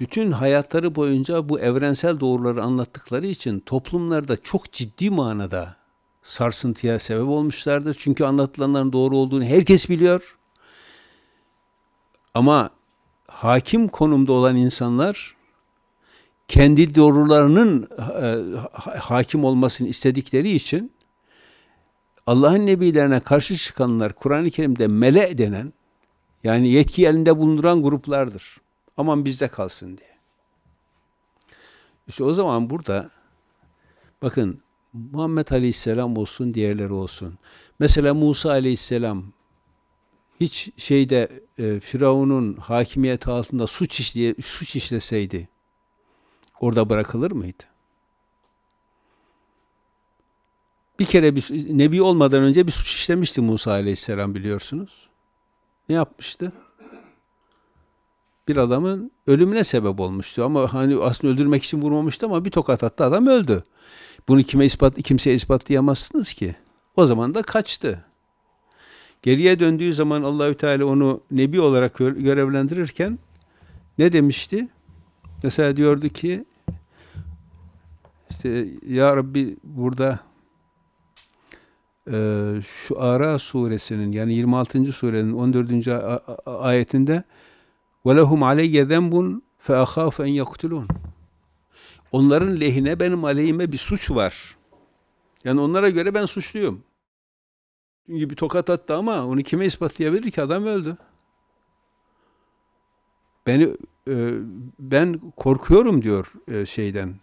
bütün hayatları boyunca bu evrensel doğruları anlattıkları için toplumlarda çok ciddi manada sarsıntıya sebep olmuşlardır. Çünkü anlatılanların doğru olduğunu herkes biliyor. Ama hakim konumda olan insanlar kendi doğrularının e, hakim olmasını istedikleri için Allah'ın nebilerine karşı çıkanlar Kur'an-ı Kerim'de mele denen yani yetki elinde bulunduran gruplardır. Aman bizde kalsın diye. İşte o zaman burada bakın Muhammed Aleyhisselam olsun, diğerleri olsun. Mesela Musa Aleyhisselam hiç şeyde e, Firavun'un hakimiyeti altında suç işleye, suç işleseydi orada bırakılır mıydı? Bir kere bir nebi olmadan önce bir suç işlemişti Musa Aleyhisselam biliyorsunuz. Ne yapmıştı? Bir adamın ölümüne sebep olmuştu ama hani aslında öldürmek için vurmamıştı ama bir tokat attı adam öldü. Bunu kime ispat kimseye ispatlayamazsınız ki. O zaman da kaçtı. Geriye döndüğü zaman Allahü Teala onu nebi olarak görevlendirirken ne demişti? Mesela diyordu ki işte ya Rabbi burada e, şu Ara suresinin yani 26. surenin 14. ayetinde ve lehum aleyye zenbun fe ahafu. Onların lehine benim aleyhime bir suç var. Yani onlara göre ben suçluyum. Çünkü bir tokat attı ama onu kime ispatlayabilir ki adam öldü. Beni e, ben korkuyorum diyor e, şeyden.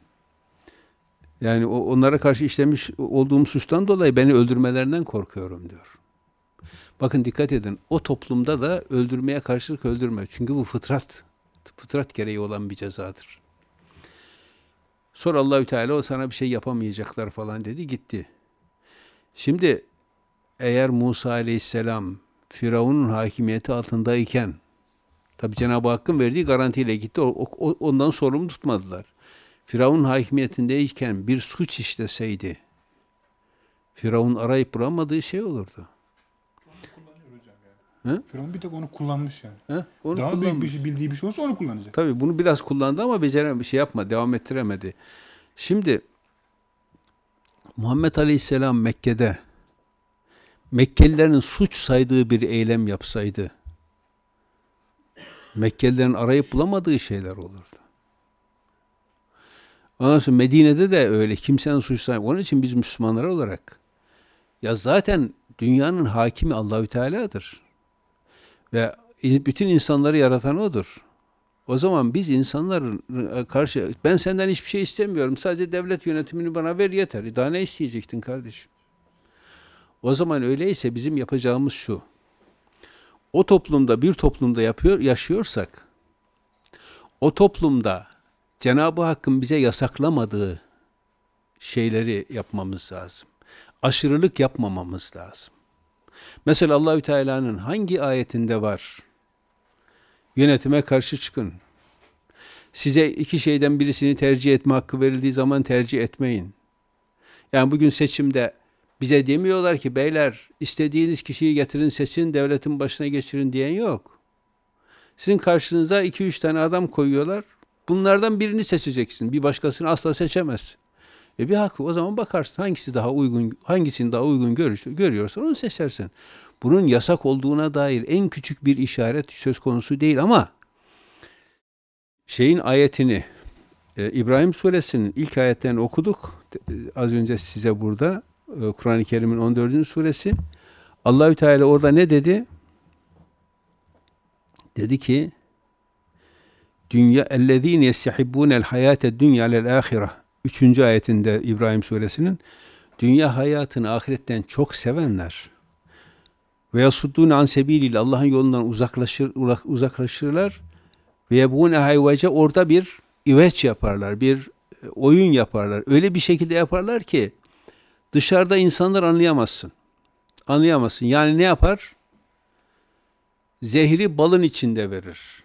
Yani onlara karşı işlemiş olduğum suçtan dolayı beni öldürmelerinden korkuyorum diyor. Bakın dikkat edin. O toplumda da öldürmeye karşılık öldürme. Çünkü bu fıtrat. Fıtrat gereği olan bir cezadır. Sonra Allahü Teala o sana bir şey yapamayacaklar falan dedi gitti. Şimdi eğer Musa Aleyhisselam Firavun'un hakimiyeti altındayken tabi Cenab-ı Hakk'ın verdiği garantiyle gitti. O, o, ondan sorumlu tutmadılar. Firavun hakimiyetindeyken bir suç işleseydi Firavun arayıp bulamadığı şey olurdu. He? Firavun bir tek onu kullanmış yani. He? Onu Daha kullanmış. büyük bir şey bildiği bir şey olsa onu kullanacak. Tabii bunu biraz kullandı ama beceremedi, bir şey yapma, devam ettiremedi. Şimdi Muhammed Aleyhisselam Mekke'de Mekkelilerin suç saydığı bir eylem yapsaydı Mekkelilerin arayıp bulamadığı şeyler olurdu. Ondan sonra Medine'de de öyle kimsenin suç saymadı. Onun için biz Müslümanlar olarak ya zaten dünyanın hakimi Allahü Teala'dır. Ve bütün insanları yaratan O'dur. O zaman biz insanların karşı, ben senden hiçbir şey istemiyorum, sadece devlet yönetimini bana ver yeter. Daha ne isteyecektin kardeşim? O zaman öyleyse bizim yapacağımız şu. O toplumda, bir toplumda yapıyor, yaşıyorsak, o toplumda Cenab-ı Hakk'ın bize yasaklamadığı şeyleri yapmamız lazım. aşırılık yapmamamız lazım. Mesela Allahü Teala'nın hangi ayetinde var? Yönetime karşı çıkın. Size iki şeyden birisini tercih etme hakkı verildiği zaman tercih etmeyin. Yani bugün seçimde bize demiyorlar ki beyler istediğiniz kişiyi getirin seçin devletin başına geçirin diyen yok. Sizin karşınıza iki üç tane adam koyuyorlar. Bunlardan birini seçeceksin. Bir başkasını asla seçemezsin. E bir hakkı o zaman bakarsın hangisi daha uygun, hangisini daha uygun görür, görüyorsan onu seçersin. Bunun yasak olduğuna dair en küçük bir işaret söz konusu değil ama şeyin ayetini e, İbrahim suresinin ilk ayetlerini okuduk. E, az önce size burada e, Kur'an-ı Kerim'in 14. suresi. Allahü Teala orada ne dedi? Dedi ki dünya ellezine yestahibbunel hayate dünya lel ahire 3. ayetinde İbrahim suresinin dünya hayatını ahiretten çok sevenler ve yasuddun an sebiliyle Allah'ın yolundan uzaklaşır uzaklaşırlar ve yebun hayvace orada bir iveç yaparlar, bir e, oyun yaparlar. Öyle bir şekilde yaparlar ki dışarıda insanlar anlayamazsın. Anlayamazsın. Yani ne yapar? Zehri balın içinde verir.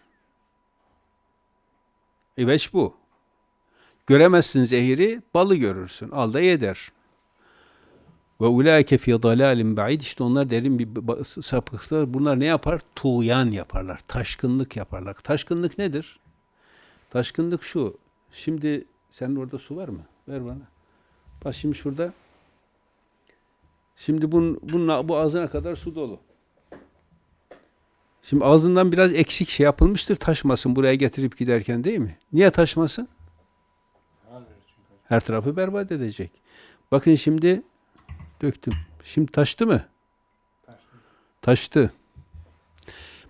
İveç bu. Göremezsin zehiri, balı görürsün. Al da yeder. Ve ulaike fi dalalin ba'id işte onlar derin bir sapıklıklar. Bunlar ne yapar? Tuğyan yaparlar. Taşkınlık yaparlar. Taşkınlık nedir? Taşkınlık şu. Şimdi senin orada su var mı? Ver bana. Bak şimdi şurada. Şimdi bunun, bunun bu ağzına kadar su dolu. Şimdi ağzından biraz eksik şey yapılmıştır taşmasın buraya getirip giderken değil mi? Niye taşmasın? Her tarafı berbat edecek. Bakın şimdi döktüm. Şimdi taştı mı? Taştı. Taştı.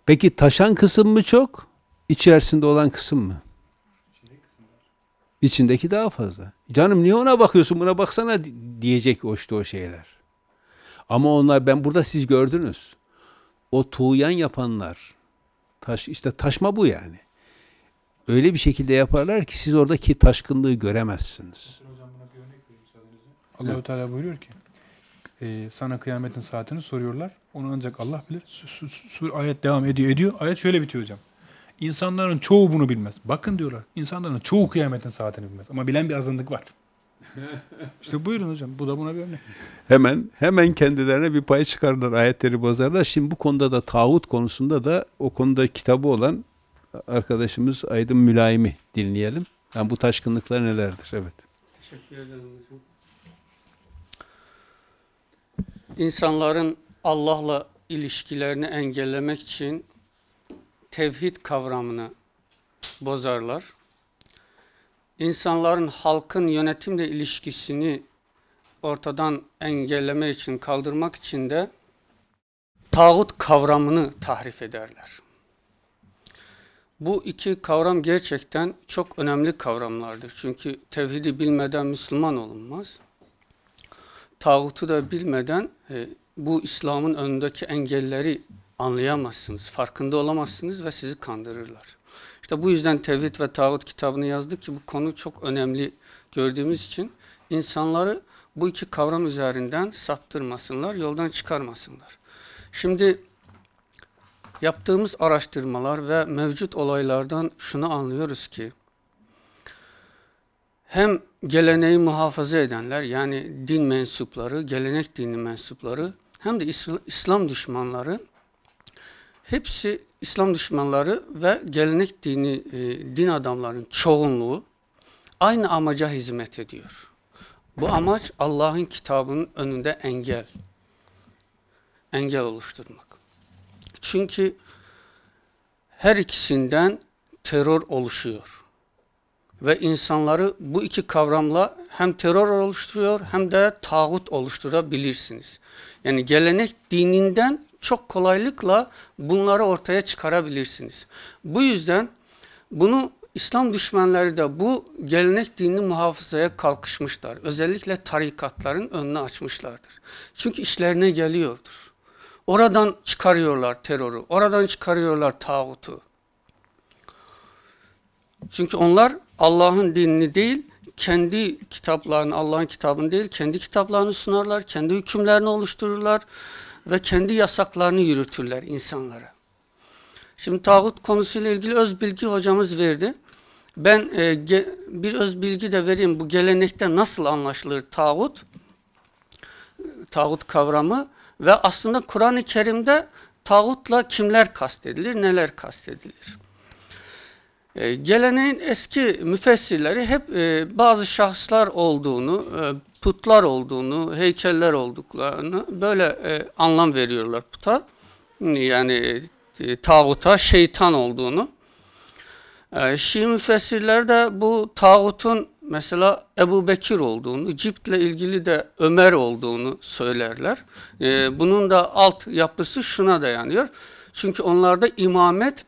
Peki taşan kısım mı çok? İçerisinde olan kısım mı? İçindeki daha fazla. Canım niye ona bakıyorsun buna baksana diyecek o işte o şeyler. Ama onlar ben burada siz gördünüz. O tuğyan yapanlar taş işte taşma bu yani. Öyle bir şekilde yaparlar ki siz oradaki taşkınlığı göremezsiniz. Hocam buna bir örnek vereyim Allahu Teala buyuruyor ki e, sana kıyametin saatini soruyorlar. Onu ancak Allah bilir. Su, su, su, ayet devam ediyor ediyor. Ayet şöyle bitiyor hocam. İnsanların çoğu bunu bilmez. Bakın diyorlar. İnsanların çoğu kıyametin saatini bilmez. Ama bilen bir azınlık var. İşte buyurun hocam. Bu da buna bir örnek. Hemen hemen kendilerine bir pay çıkarırlar. Ayetleri bozarlar. Şimdi bu konuda da tağut konusunda da o konuda kitabı olan arkadaşımız Aydın Mülayim'i dinleyelim. Yani bu taşkınlıklar nelerdir? Evet. Teşekkür ederim hocam. İnsanların Allah'la ilişkilerini engellemek için tevhid kavramını bozarlar. İnsanların halkın yönetimle ilişkisini ortadan engelleme için, kaldırmak için de tağut kavramını tahrif ederler. Bu iki kavram gerçekten çok önemli kavramlardır. Çünkü tevhidi bilmeden Müslüman olunmaz. Tağutu da bilmeden e, bu İslam'ın önündeki engelleri anlayamazsınız, farkında olamazsınız ve sizi kandırırlar. İşte bu yüzden Tevhid ve Tağut kitabını yazdık ki bu konu çok önemli gördüğümüz için insanları bu iki kavram üzerinden saptırmasınlar, yoldan çıkarmasınlar. Şimdi yaptığımız araştırmalar ve mevcut olaylardan şunu anlıyoruz ki hem geleneği muhafaza edenler yani din mensupları, gelenek dini mensupları hem de İslam düşmanları hepsi İslam düşmanları ve gelenek dini e, din adamlarının çoğunluğu aynı amaca hizmet ediyor. Bu amaç Allah'ın kitabının önünde engel. Engel oluşturmak. Çünkü her ikisinden terör oluşuyor. Ve insanları bu iki kavramla hem terör oluşturuyor hem de tağut oluşturabilirsiniz. Yani gelenek dininden çok kolaylıkla bunları ortaya çıkarabilirsiniz. Bu yüzden bunu İslam düşmanları da bu gelenek dinini muhafazaya kalkışmışlar. Özellikle tarikatların önünü açmışlardır. Çünkü işlerine geliyordur. Oradan çıkarıyorlar terörü, oradan çıkarıyorlar tağutu. Çünkü onlar Allah'ın dinini değil, kendi kitaplarını, Allah'ın kitabını değil, kendi kitaplarını sunarlar, kendi hükümlerini oluştururlar ve kendi yasaklarını yürütürler insanlara. Şimdi tağut konusuyla ilgili öz bilgi hocamız verdi. Ben e, ge, bir öz bilgi de vereyim. Bu gelenekte nasıl anlaşılır tağut? Tağut kavramı ve aslında Kur'an-ı Kerim'de tağutla kimler kastedilir, neler kastedilir? E, geleneğin eski müfessirleri hep e, bazı şahıslar olduğunu, e, putlar olduğunu, heykeller olduklarını böyle e, anlam veriyorlar puta. Yani e, tağuta şeytan olduğunu. E, Şii müfessirler de bu tağutun mesela Ebu Bekir olduğunu, Cipt'le ilgili de Ömer olduğunu söylerler. E, bunun da alt yapısı şuna dayanıyor. Çünkü onlarda imamet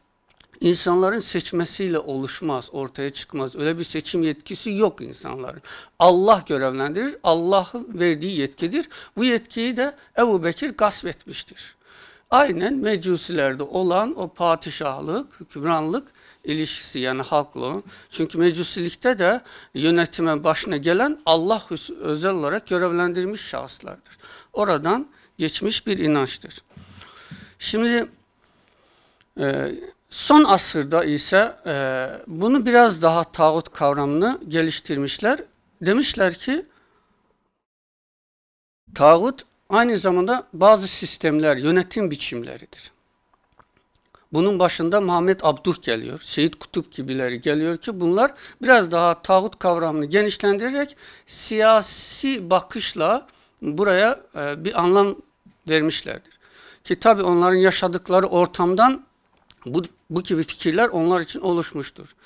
insanların seçmesiyle oluşmaz, ortaya çıkmaz. Öyle bir seçim yetkisi yok insanların. Allah görevlendirir, Allah'ın verdiği yetkidir. Bu yetkiyi de Ebu Bekir gasp etmiştir. Aynen mecusilerde olan o padişahlık, hükümranlık ilişkisi yani halkla. Çünkü mecusilikte de yönetime başına gelen Allah özel olarak görevlendirmiş şahıslardır. Oradan geçmiş bir inançtır. Şimdi e, son asırda ise e, bunu biraz daha tağut kavramını geliştirmişler. Demişler ki tağut aynı zamanda bazı sistemler, yönetim biçimleridir. Bunun başında Muhammed Abduh geliyor, Seyit Kutup gibileri geliyor ki bunlar biraz daha tağut kavramını genişlendirerek siyasi bakışla buraya e, bir anlam vermişlerdir. Ki tabi onların yaşadıkları ortamdan bu, bu gibi fikirler onlar için oluşmuştur.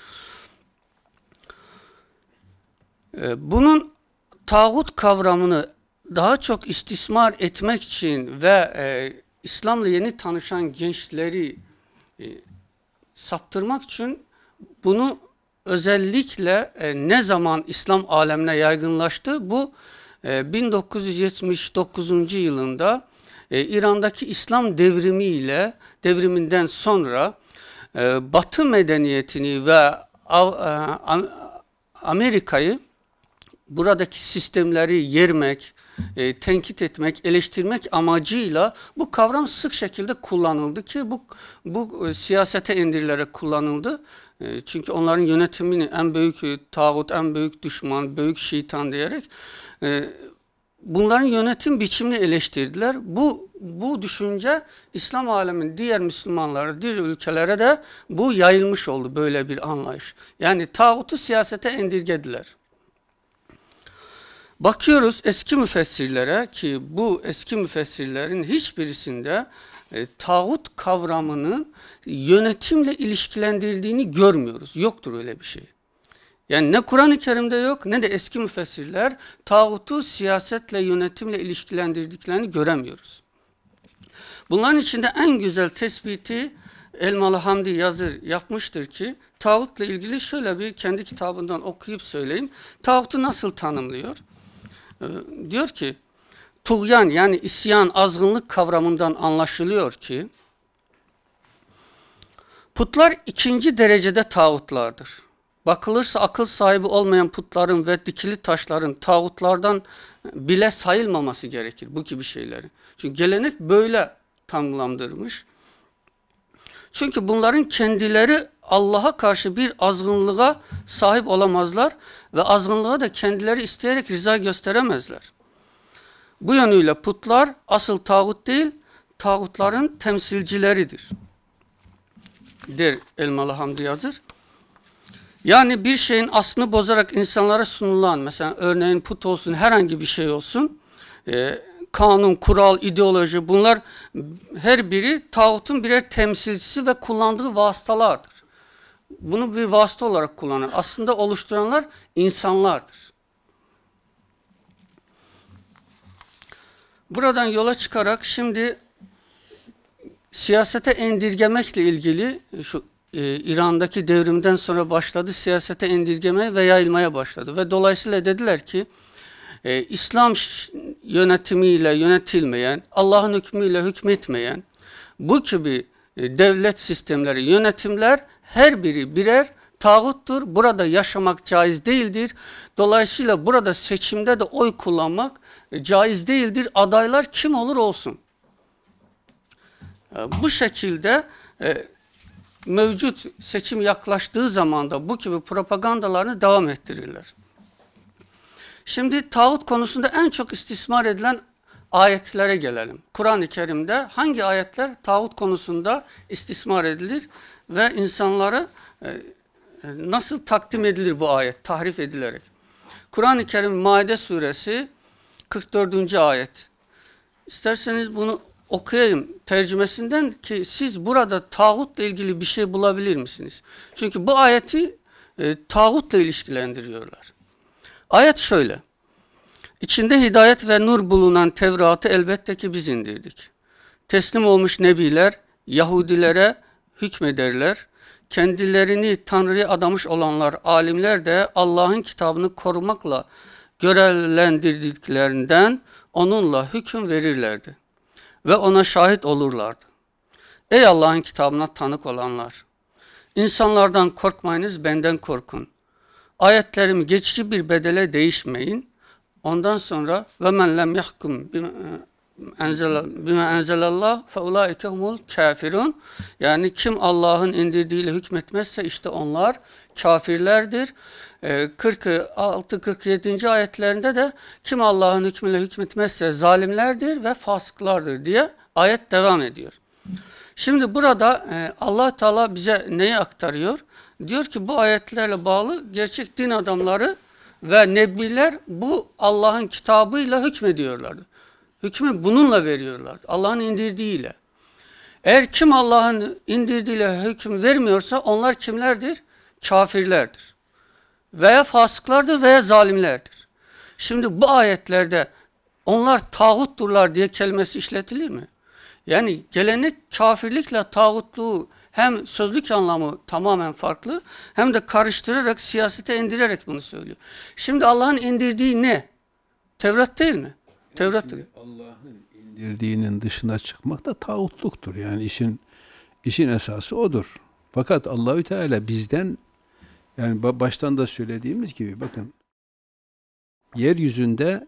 E, bunun tağut kavramını daha çok istismar etmek için ve e, İslam'la yeni tanışan gençleri e, saptırmak için bunu özellikle e, ne zaman İslam alemine yaygınlaştı? Bu e, 1979. yılında e, İran'daki İslam devrimiyle devriminden sonra e, Batı medeniyetini ve e, Amerika'yı buradaki sistemleri yermek, e, tenkit etmek, eleştirmek amacıyla bu kavram sık şekilde kullanıldı ki bu bu e, siyasete indirilerek kullanıldı. E, çünkü onların yönetimini en büyük e, tağut, en büyük düşman, büyük şeytan diyerek e, bunların yönetim biçimini eleştirdiler. Bu bu düşünce İslam aleminin diğer Müslümanlara, diğer ülkelere de bu yayılmış oldu böyle bir anlayış. Yani tağutu siyasete indirgediler. Bakıyoruz eski müfessirlere ki bu eski müfessirlerin hiçbirisinde e, tağut kavramının yönetimle ilişkilendirildiğini görmüyoruz. Yoktur öyle bir şey. Yani ne Kur'an-ı Kerim'de yok ne de eski müfessirler tağutu siyasetle, yönetimle ilişkilendirdiklerini göremiyoruz. Bunların içinde en güzel tespiti Elmalı Hamdi Yazır yapmıştır ki tağutla ilgili şöyle bir kendi kitabından okuyup söyleyeyim. Tağutu nasıl tanımlıyor? Ee, diyor ki tuğyan yani isyan, azgınlık kavramından anlaşılıyor ki putlar ikinci derecede tağutlardır. Bakılırsa akıl sahibi olmayan putların ve dikili taşların tağutlardan bile sayılmaması gerekir bu gibi şeyleri. Çünkü gelenek böyle tanımlandırmış. Çünkü bunların kendileri Allah'a karşı bir azgınlığa sahip olamazlar ve azgınlığa da kendileri isteyerek rıza gösteremezler. Bu yönüyle putlar asıl tağut değil, tağutların temsilcileridir. Der Elmalı Hamdi Yazır. Yani bir şeyin aslını bozarak insanlara sunulan, mesela örneğin put olsun, herhangi bir şey olsun, e, kanun, kural, ideoloji bunlar her biri tağutun birer temsilcisi ve kullandığı vasıtalardır. Bunu bir vasıta olarak kullanır. Aslında oluşturanlar insanlardır. Buradan yola çıkarak şimdi siyasete indirgemekle ilgili şu e, İran'daki devrimden sonra başladı siyasete indirgemeye ve yayılmaya başladı. Ve dolayısıyla dediler ki e, İslam yönetimiyle yönetilmeyen, Allah'ın hükmüyle hükmetmeyen bu gibi e, devlet sistemleri, yönetimler her biri birer tağuttur. Burada yaşamak caiz değildir. Dolayısıyla burada seçimde de oy kullanmak e, caiz değildir. Adaylar kim olur olsun. E, Bu şekilde e, mevcut seçim yaklaştığı zaman da bu gibi propagandalarını devam ettirirler. Şimdi tağut konusunda en çok istismar edilen ayetlere gelelim. Kur'an-ı Kerim'de hangi ayetler tağut konusunda istismar edilir ve insanlara e, e, nasıl takdim edilir bu ayet, tahrif edilerek? Kur'an-ı Kerim Maide suresi 44. ayet. İsterseniz bunu okuyayım tercümesinden ki siz burada tağutla ilgili bir şey bulabilir misiniz? Çünkü bu ayeti e, tağutla ilişkilendiriyorlar. Ayet şöyle. İçinde hidayet ve nur bulunan Tevrat'ı elbette ki biz indirdik. Teslim olmuş nebiler Yahudilere hükmederler. Kendilerini Tanrı'ya adamış olanlar, alimler de Allah'ın kitabını korumakla görevlendirdiklerinden onunla hüküm verirlerdi. Ve ona şahit olurlardı. Ey Allah'ın kitabına tanık olanlar! İnsanlardan korkmayınız, benden korkun. Ayetlerimi geçici bir bedele değişmeyin. Ondan sonra ve men lem yahkum bima enzelallah fe ulaike humul kafirun. Yani kim Allah'ın indirdiğiyle hükmetmezse işte onlar kafirlerdir. 46 47. ayetlerinde de kim Allah'ın hükmüyle hükmetmezse zalimlerdir ve fasıklardır diye ayet devam ediyor. Şimdi burada e, Allah Teala bize neyi aktarıyor? Diyor ki bu ayetlerle bağlı gerçek din adamları ve nebiler bu Allah'ın kitabıyla hükmediyorlardı. Hükmü bununla veriyorlardı. Allah'ın indirdiğiyle. Eğer kim Allah'ın indirdiğiyle hüküm vermiyorsa onlar kimlerdir? Kafirlerdir. Veya fasıklardır veya zalimlerdir. Şimdi bu ayetlerde onlar tağutturlar diye kelimesi işletilir mi? Yani gelenek kafirlikle tağutluğu hem sözlük anlamı tamamen farklı hem de karıştırarak siyasete indirerek bunu söylüyor. Şimdi Allah'ın indirdiği ne? Tevrat değil mi? Tevrat. Allah'ın indirdiğinin dışına çıkmak da tağutluktur. Yani işin işin esası odur. Fakat Allahü Teala bizden yani baştan da söylediğimiz gibi bakın yeryüzünde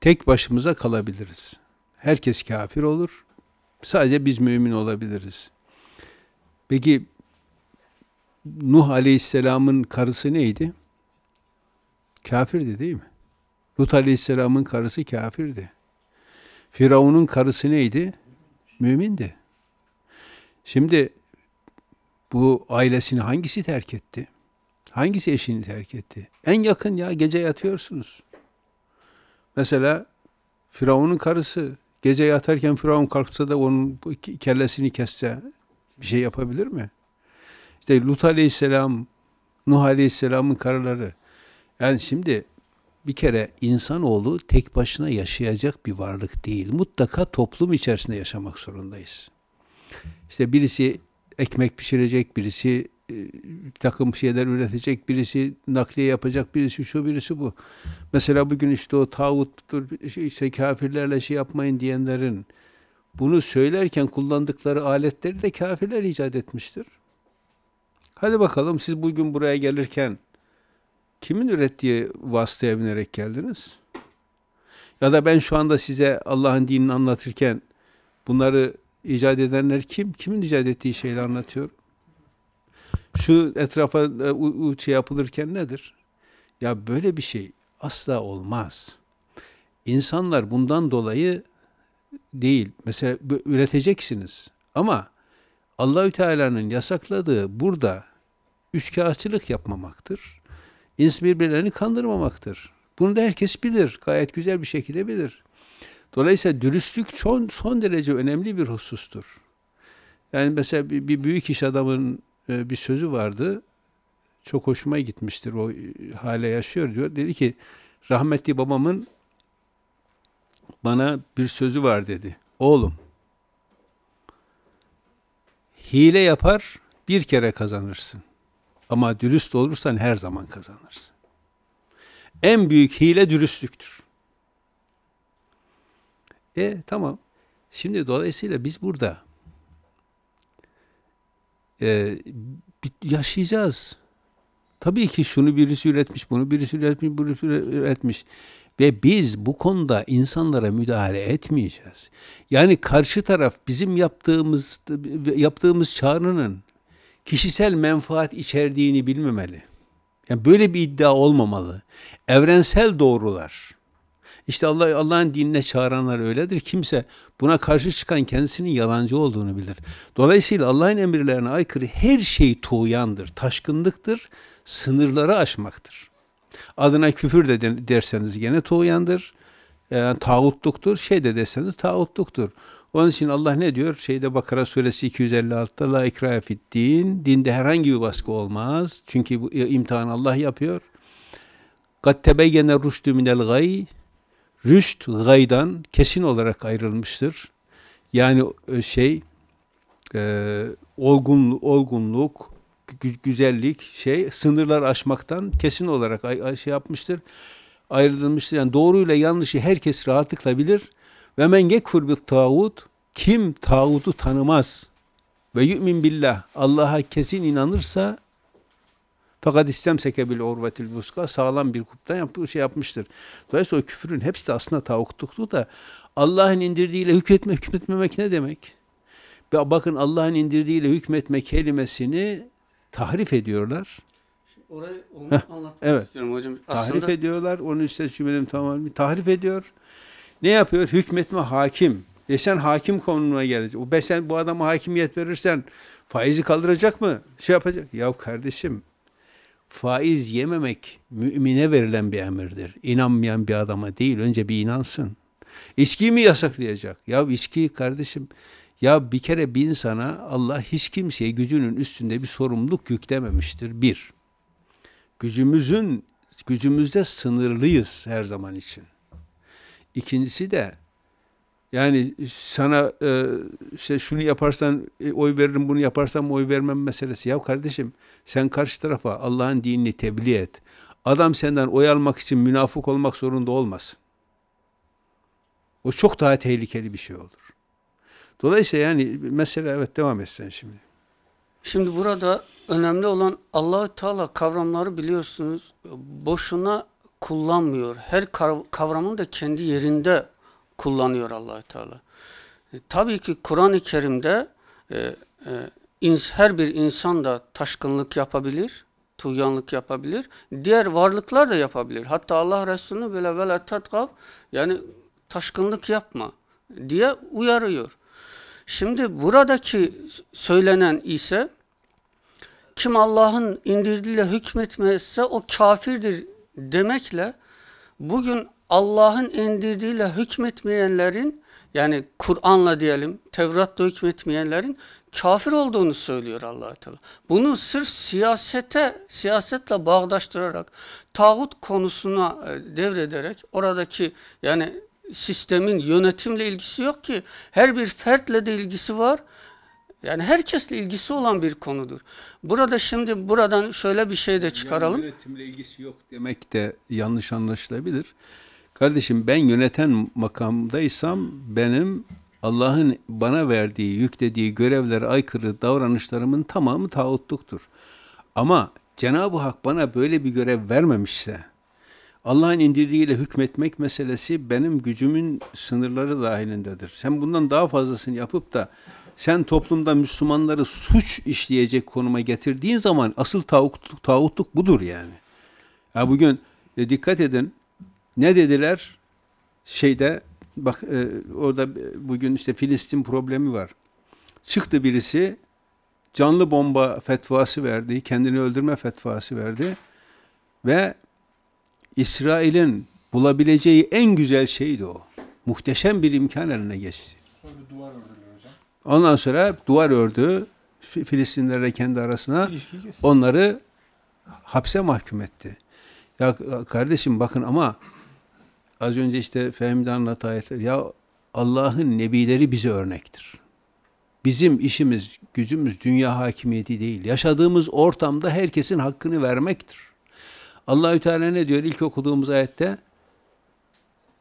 tek başımıza kalabiliriz. Herkes kafir olur. Sadece biz mümin olabiliriz. Peki Nuh Aleyhisselam'ın karısı neydi? Kafirdi değil mi? Lut Aleyhisselam'ın karısı kafirdi. Firavun'un karısı neydi? Mümindi. Şimdi bu ailesini hangisi terk etti? Hangisi eşini terk etti? En yakın ya gece yatıyorsunuz. Mesela Firavun'un karısı gece yatarken Firavun kalksa da onun kellesini kesse bir şey yapabilir mi? İşte Lut Aleyhisselam, Nuh Aleyhisselam'ın karıları. Yani şimdi bir kere insanoğlu tek başına yaşayacak bir varlık değil. Mutlaka toplum içerisinde yaşamak zorundayız. İşte birisi ekmek pişirecek, birisi e, bir takım şeyler üretecek, birisi nakliye yapacak, birisi şu, birisi bu. Mesela bugün işte o tağuttur, işte kafirlerle şey yapmayın diyenlerin bunu söylerken kullandıkları aletleri de kafirler icat etmiştir. Hadi bakalım siz bugün buraya gelirken kimin ürettiği vasıtaya binerek geldiniz? Ya da ben şu anda size Allah'ın dinini anlatırken bunları icat edenler kim? Kimin icat ettiği şeyle anlatıyor? Şu etrafa e, şey yapılırken nedir? Ya böyle bir şey asla olmaz. İnsanlar bundan dolayı değil. Mesela üreteceksiniz. Ama Allahü Teala'nın yasakladığı burada üçkağıtçılık yapmamaktır. İnsan birbirlerini kandırmamaktır. Bunu da herkes bilir. Gayet güzel bir şekilde bilir. Dolayısıyla dürüstlük son, son derece önemli bir husustur. Yani mesela bir, bir büyük iş adamın e, bir sözü vardı. Çok hoşuma gitmiştir. O hale yaşıyor diyor. Dedi ki rahmetli babamın bana bir sözü var dedi. Oğlum, hile yapar, bir kere kazanırsın. Ama dürüst olursan her zaman kazanırsın. En büyük hile dürüstlüktür. E tamam. Şimdi dolayısıyla biz burada e, yaşayacağız. Tabii ki şunu birisi üretmiş, bunu birisi üretmiş, bunu üretmiş. Ve biz bu konuda insanlara müdahale etmeyeceğiz. Yani karşı taraf bizim yaptığımız yaptığımız çağrının kişisel menfaat içerdiğini bilmemeli. Yani böyle bir iddia olmamalı. Evrensel doğrular. İşte Allah Allah'ın dinine çağıranlar öyledir. Kimse buna karşı çıkan kendisinin yalancı olduğunu bilir. Dolayısıyla Allah'ın emirlerine aykırı her şey tuğyandır, taşkınlıktır, sınırları aşmaktır. Adına küfür de de- derseniz gene tuğyandır. Yani tağutluktur. Şey de deseniz tağutluktur. Onun için Allah ne diyor? Şeyde Bakara suresi 256'da la fid din. Dinde herhangi bir baskı olmaz. Çünkü bu imtihan Allah yapıyor. Kat tebeyyene rüştü minel gay. Rüşt gaydan kesin olarak ayrılmıştır. Yani e, şey e, olgun, olgunluk, gü- güzellik, şey sınırlar aşmaktan kesin olarak şey yapmıştır. Ayrılmıştır. Yani doğruyla yanlışı herkes rahatlıkla bilir. Ve men yekfur bit tağut kim tağutu tanımaz ve yu'min billah Allah'a kesin inanırsa fakat istemseke bil urvetil vuska sağlam bir kuptan yaptığı şey yapmıştır. Dolayısıyla o küfürün hepsi de aslında tağutluktu da Allah'ın indirdiğiyle hükmetme, hükmetmemek ne demek? Bakın Allah'ın indirdiğiyle hükmetme kelimesini tahrif ediyorlar. Orayı onu Heh, anlatmak evet. istiyorum hocam. Tahrif Aslında ediyorlar. Onun işte cümlelim tamam. Tahrif ediyor. Ne yapıyor? Hükmetme hakim. E sen hakim konumuna gelecek. O sen bu adama hakimiyet verirsen faizi kaldıracak mı? Şey yapacak. Ya kardeşim faiz yememek mümine verilen bir emirdir. İnanmayan bir adama değil. Önce bir inansın. İçkiyi mi yasaklayacak? Ya içki kardeşim ya bir kere bir insana Allah hiç kimseye gücünün üstünde bir sorumluluk yüklememiştir. Bir. Gücümüzün gücümüzde sınırlıyız her zaman için. İkincisi de yani sana e, işte şunu yaparsan e, oy veririm, bunu yaparsam oy vermem meselesi. Ya kardeşim sen karşı tarafa Allah'ın dinini tebliğ et. Adam senden oy almak için münafık olmak zorunda olmaz. O çok daha tehlikeli bir şey olur. Dolayısıyla yani mesela evet devam etsen şimdi. Şimdi burada önemli olan Allahü Teala kavramları biliyorsunuz boşuna kullanmıyor. Her kav- kavramın da kendi yerinde kullanıyor Allahü Teala. E, tabii ki Kur'an-ı Kerim'de e, e, her bir insan da taşkınlık yapabilir, tuğyanlık yapabilir. Diğer varlıklar da yapabilir. Hatta Allah Resulü böyle vela tatgav yani taşkınlık yapma diye uyarıyor. Şimdi buradaki söylenen ise kim Allah'ın indirdiğiyle hükmetmezse o kafirdir demekle bugün Allah'ın indirdiğiyle hükmetmeyenlerin yani Kur'an'la diyelim Tevrat'la hükmetmeyenlerin kafir olduğunu söylüyor allah Teala. Bunu sırf siyasete, siyasetle bağdaştırarak, tağut konusuna e, devrederek oradaki yani sistemin yönetimle ilgisi yok ki. Her bir fertle de ilgisi var. Yani herkesle ilgisi olan bir konudur. Burada şimdi buradan şöyle bir şey de çıkaralım. Yani yönetimle ilgisi yok demek de yanlış anlaşılabilir. Kardeşim ben yöneten makamdaysam benim Allah'ın bana verdiği, yüklediği görevlere aykırı davranışlarımın tamamı tağutluktur. Ama Cenab-ı Hak bana böyle bir görev vermemişse, Allah'ın indirdiğiyle hükmetmek meselesi benim gücümün sınırları dahilindedir. Sen bundan daha fazlasını yapıp da sen toplumda Müslümanları suç işleyecek konuma getirdiğin zaman asıl tağutluk, tağutluk budur yani. Ya bugün e, dikkat edin ne dediler şeyde bak e, orada e, bugün işte Filistin problemi var. Çıktı birisi canlı bomba fetvası verdi, kendini öldürme fetvası verdi ve İsrail'in bulabileceği en güzel şeydi o. Muhteşem bir imkan eline geçti. Ondan sonra duvar ördü. Fi- Filistinlerle kendi arasına onları hapse mahkum etti. Ya kardeşim bakın ama az önce işte Fehmi'de ayetler. Ya Allah'ın nebileri bize örnektir. Bizim işimiz, gücümüz dünya hakimiyeti değil. Yaşadığımız ortamda herkesin hakkını vermektir. Allahü Teala ne diyor ilk okuduğumuz ayette?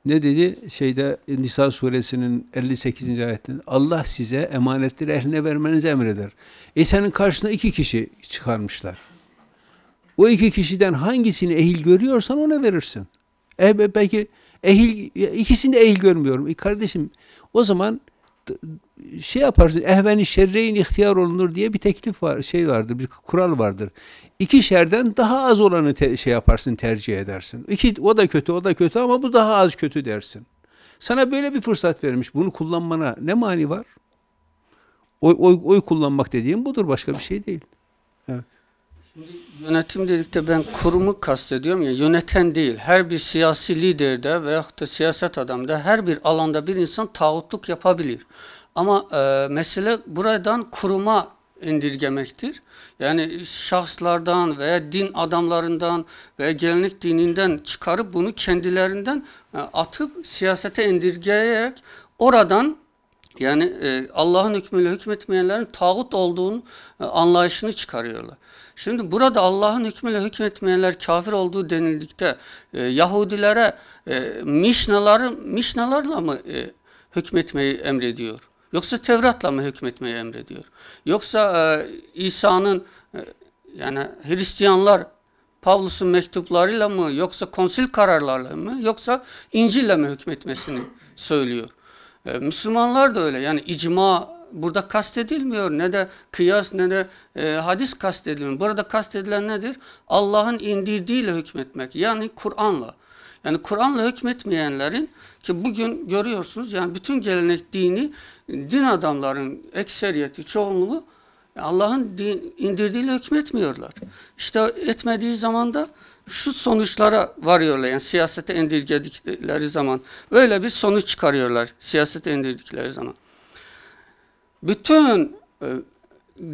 Ne dedi? Şeyde Nisa suresinin 58. ayetinde Allah size emanetleri ehline vermenizi emreder. E senin karşına iki kişi çıkarmışlar. O iki kişiden hangisini ehil görüyorsan ona verirsin. E be- belki ehil ikisini de ehil görmüyorum. E kardeşim o zaman şey yaparsın ehveni şerreyn ihtiyar olunur diye bir teklif var şey vardır bir kural vardır. İki şerden daha az olanı şey yaparsın tercih edersin. İki o da kötü o da kötü ama bu daha az kötü dersin. Sana böyle bir fırsat vermiş. Bunu kullanmana ne mani var? Oy, oy, oy kullanmak dediğim budur. Başka bir şey değil. Yönetim dedikte ben kurumu kastediyorum ya yöneten değil. Her bir siyasi liderde veyahut da siyaset adamında her bir alanda bir insan tağutluk yapabilir. Ama e, mesele buradan kuruma indirgemektir. Yani şahslardan veya din adamlarından veya gelenek dininden çıkarıp bunu kendilerinden e, atıp siyasete indirgeyerek oradan yani e, Allah'ın hükmüyle hükmetmeyenlerin tağut olduğunu e, anlayışını çıkarıyorlar. Şimdi burada Allah'ın hükmüyle hükmetmeyenler kafir olduğu denildikte e, Yahudilere e, mişnaları mişnalarla mı e, hükmetmeyi emrediyor? Yoksa Tevrat'la mı hükmetmeyi emrediyor? Yoksa e, İsa'nın e, yani Hristiyanlar Pavlus'un mektuplarıyla mı yoksa konsil kararlarla mı yoksa İncil'le mi hükmetmesini söylüyor? E, Müslümanlar da öyle. Yani icma burada kastedilmiyor. Ne de kıyas ne de e, hadis kastedilmiyor. Burada kastedilen nedir? Allah'ın indirdiğiyle hükmetmek. Yani Kur'an'la. Yani Kur'an'la hükmetmeyenlerin ki bugün görüyorsunuz yani bütün gelenek dini din adamların ekseriyeti çoğunluğu Allah'ın indirdiğiyle hükmetmiyorlar. İşte etmediği zaman da şu sonuçlara varıyorlar. Yani siyasete indirgedikleri zaman böyle bir sonuç çıkarıyorlar siyasete indirdikleri zaman. Bütün e,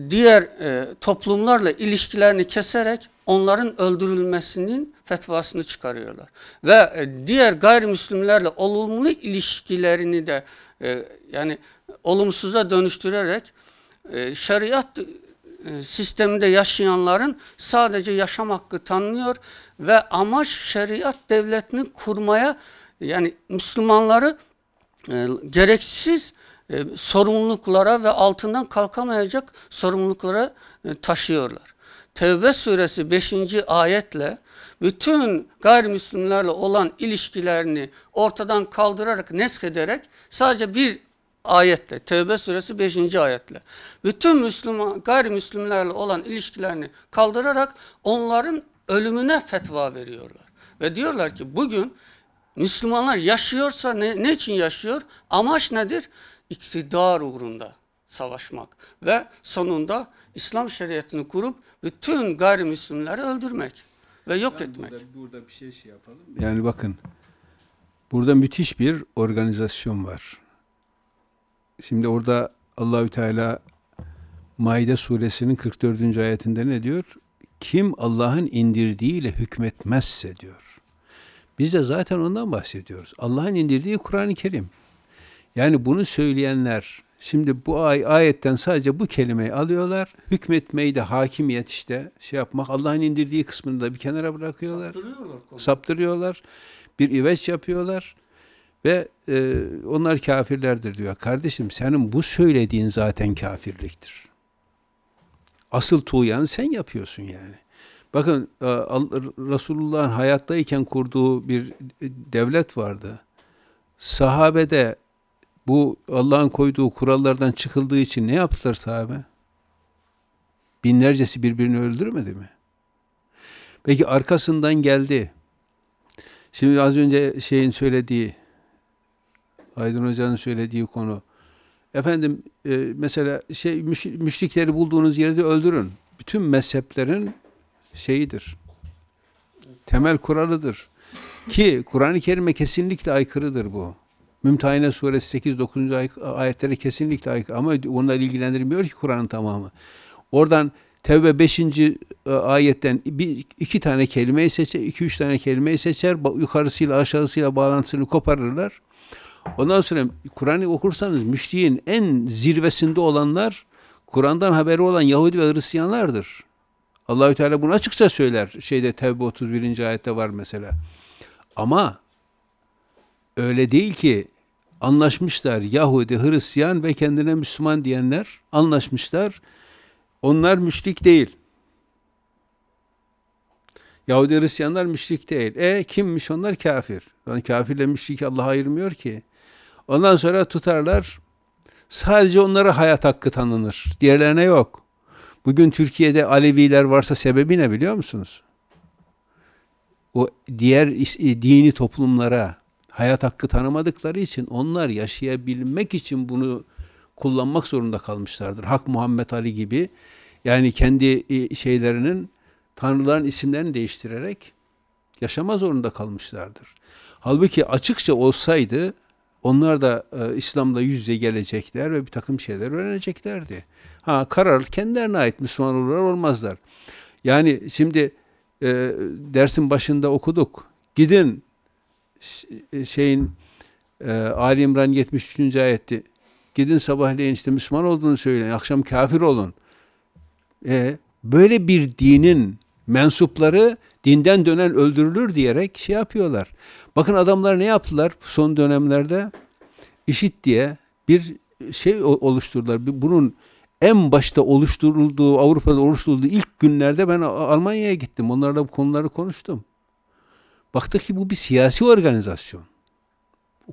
diğer e, toplumlarla ilişkilerini keserek onların öldürülmesinin fetvasını çıkarıyorlar. Ve e, diğer gayrimüslimlerle olumlu ilişkilerini de yani olumsuza dönüştürerek şeriat sisteminde yaşayanların sadece yaşam hakkı tanınıyor ve amaç şeriat devletini kurmaya yani Müslümanları gereksiz e, sorumluluklara ve altından kalkamayacak sorumluluklara e, taşıyorlar. Tevbe suresi 5. ayetle bütün gayrimüslimlerle olan ilişkilerini ortadan kaldırarak, neshederek sadece bir ayetle, Tevbe suresi 5. ayetle bütün Müslüman, gayrimüslimlerle olan ilişkilerini kaldırarak onların ölümüne fetva veriyorlar. Ve diyorlar ki bugün Müslümanlar yaşıyorsa ne, ne için yaşıyor? Amaç nedir? İktidar uğrunda savaşmak ve sonunda İslam şeriatını kurup bütün gayrimüslimleri öldürmek ve yok etmek. Burada, burada bir şey şey yapalım. Yani bakın burada müthiş bir organizasyon var. Şimdi orada Allahü Teala Maide suresinin 44. ayetinde ne diyor? Kim Allah'ın indirdiğiyle hükmetmezse diyor. Biz de zaten ondan bahsediyoruz. Allah'ın indirdiği Kur'an-ı Kerim. Yani bunu söyleyenler şimdi bu ay ayetten sadece bu kelimeyi alıyorlar. Hükmetmeyi de hakimiyet işte şey yapmak Allah'ın indirdiği kısmını da bir kenara bırakıyorlar konuyu. saptırıyorlar. Bir iveç yapıyorlar ve e, onlar kafirlerdir diyor. Kardeşim senin bu söylediğin zaten kafirliktir. Asıl tuğyanı sen yapıyorsun yani. Bakın e, Resulullah'ın hayattayken kurduğu bir devlet vardı. Sahabede bu Allah'ın koyduğu kurallardan çıkıldığı için ne yaptılar sahabe? Binlercesi birbirini öldürmedi mi? Peki arkasından geldi. Şimdi az önce şeyin söylediği, Aydın Hoca'nın söylediği konu. Efendim e, mesela şey müş- müşrikleri bulduğunuz yerde öldürün. Bütün mezheplerin şeyidir. Temel kuralıdır. Ki Kur'an-ı Kerim'e kesinlikle aykırıdır bu. Mümtehine suresi 8 9. ay- ayetlere kesinlikle aykırı ama onlar ilgilendirmiyor ki Kur'an'ın tamamı. Oradan Tevbe 5. e, ayetten bir, iki tane kelimeyi seçer, iki üç tane kelimeyi seçer, yukarısıyla aşağısıyla bağlantısını koparırlar. Ondan sonra Kur'an'ı okursanız müşriğin en zirvesinde olanlar Kur'an'dan haberi olan Yahudi ve Hristiyanlardır. Allahü Teala bunu açıkça söyler. Şeyde Tevbe 31. ayette var mesela. Ama öyle değil ki anlaşmışlar Yahudi, Hristiyan ve kendine Müslüman diyenler anlaşmışlar. Onlar müşrik değil. Yahudi Hristiyanlar müşrik değil. E kimmiş onlar? Kafir. Yani kafirle müşrik Allah ayırmıyor ki. Ondan sonra tutarlar. Sadece onlara hayat hakkı tanınır. Diğerlerine yok. Bugün Türkiye'de Aleviler varsa sebebi ne biliyor musunuz? O diğer is- dini toplumlara hayat hakkı tanımadıkları için onlar yaşayabilmek için bunu kullanmak zorunda kalmışlardır. Hak Muhammed Ali gibi yani kendi e, şeylerinin tanrıların isimlerini değiştirerek yaşama zorunda kalmışlardır. Halbuki açıkça olsaydı onlar da e, İslam'la yüz yüze gelecekler ve bir takım şeyler öğreneceklerdi. Ha karar kendilerine ait Müslüman olurlar olmazlar. Yani şimdi e, dersin başında okuduk. Gidin şeyin e, Ali İmran 73. ayetti. Gidin sabahleyin işte Müslüman olduğunu söyleyin. Akşam kafir olun. E, böyle bir dinin mensupları dinden dönen öldürülür diyerek şey yapıyorlar. Bakın adamlar ne yaptılar son dönemlerde? İşit diye bir şey oluşturdular. Bunun en başta oluşturulduğu, Avrupa'da oluşturulduğu ilk günlerde ben Almanya'ya gittim. Onlarla bu konuları konuştum. Baktık ki bu bir siyasi organizasyon.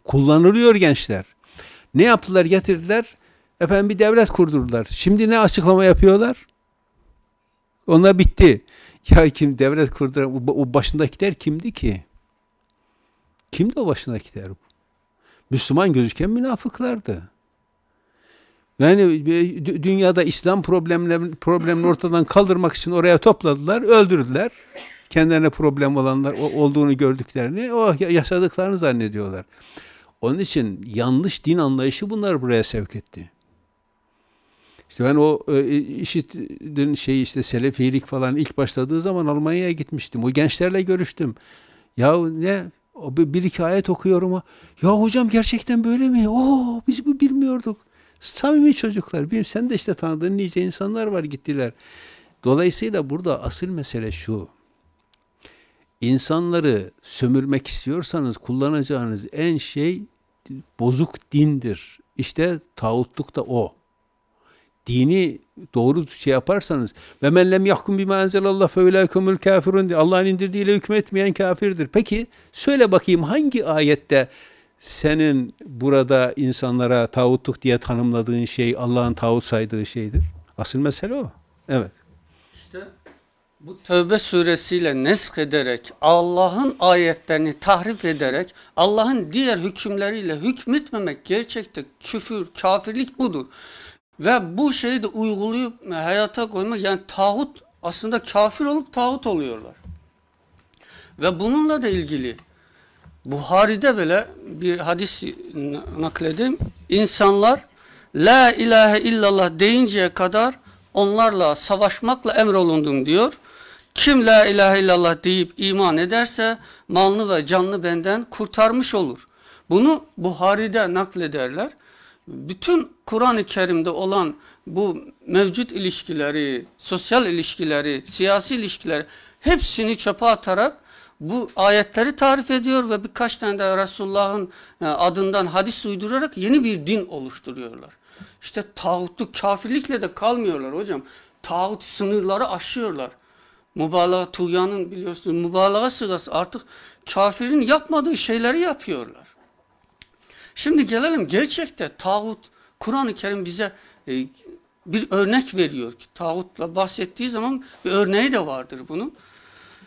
Kullanılıyor gençler. Ne yaptılar? Getirdiler. Efendim bir devlet kurdurdular. Şimdi ne açıklama yapıyorlar? Onlar bitti. Ya kim devlet kurduran, o- başındakiler kimdi ki? Kimdi o başındakiler? Müslüman gözüken münafıklardı. Yani e, dü- dünyada İslam problemlerini, ortadan kaldırmak için oraya topladılar, öldürdüler. Kendilerine problem olanlar olduğunu gördüklerini, o ya- yaşadıklarını zannediyorlar. Onun için yanlış din anlayışı bunlar buraya sevk etti. İşte ben o e, işitin şey işte selefilik falan ilk başladığı zaman Almanya'ya gitmiştim. O gençlerle görüştüm. Ya ne bir iki ayet okuyorum. ha. Ya hocam gerçekten böyle mi? Oo biz bu bilmiyorduk. Samimi çocuklar. Bir, sen de işte tanıdığın nice insanlar var gittiler. Dolayısıyla burada asıl mesele şu. İnsanları sömürmek istiyorsanız kullanacağınız en şey bozuk dindir. İşte tağutluk da o dini doğru şey yaparsanız ve men lem yahkum bima enzelallah fe ulaikumul kafirun diye Allah'ın indirdiğiyle hükmetmeyen kafirdir. Peki söyle bakayım hangi ayette senin burada insanlara tağutluk diye tanımladığın şey Allah'ın tağut saydığı şeydir? Asıl mesele o. Evet. İşte bu Tövbe suresiyle nesk ederek, Allah'ın ayetlerini tahrif ederek, Allah'ın diğer hükümleriyle hükmetmemek gerçekte küfür, kafirlik budur. Ve bu şeyi de uygulayıp hayata koymak, yani tağut aslında kafir olup tağut oluyorlar. Ve bununla da ilgili Buhari'de bile bir hadis nakledeyim. İnsanlar La ilahe illallah deyinceye kadar onlarla savaşmakla emrolundum diyor. Kim la ilahe illallah deyip iman ederse malını ve canını benden kurtarmış olur. Bunu Buhari'de naklederler. Bütün Kur'an-ı Kerim'de olan bu mevcut ilişkileri, sosyal ilişkileri, siyasi ilişkileri hepsini çöpe atarak bu ayetleri tarif ediyor ve birkaç tane de Resulullah'ın e, adından hadis uydurarak yeni bir din oluşturuyorlar. İşte tağutluk, kafirlikle de kalmıyorlar hocam. Tağut sınırları aşıyorlar. Mübalağa, tuğyanın biliyorsunuz mübalağa sırası artık kafirin yapmadığı şeyleri yapıyorlar. Şimdi gelelim gerçekte tağut, Kur'an-ı Kerim bize e, bir örnek veriyor ki tağutla bahsettiği zaman bir örneği de vardır bunun.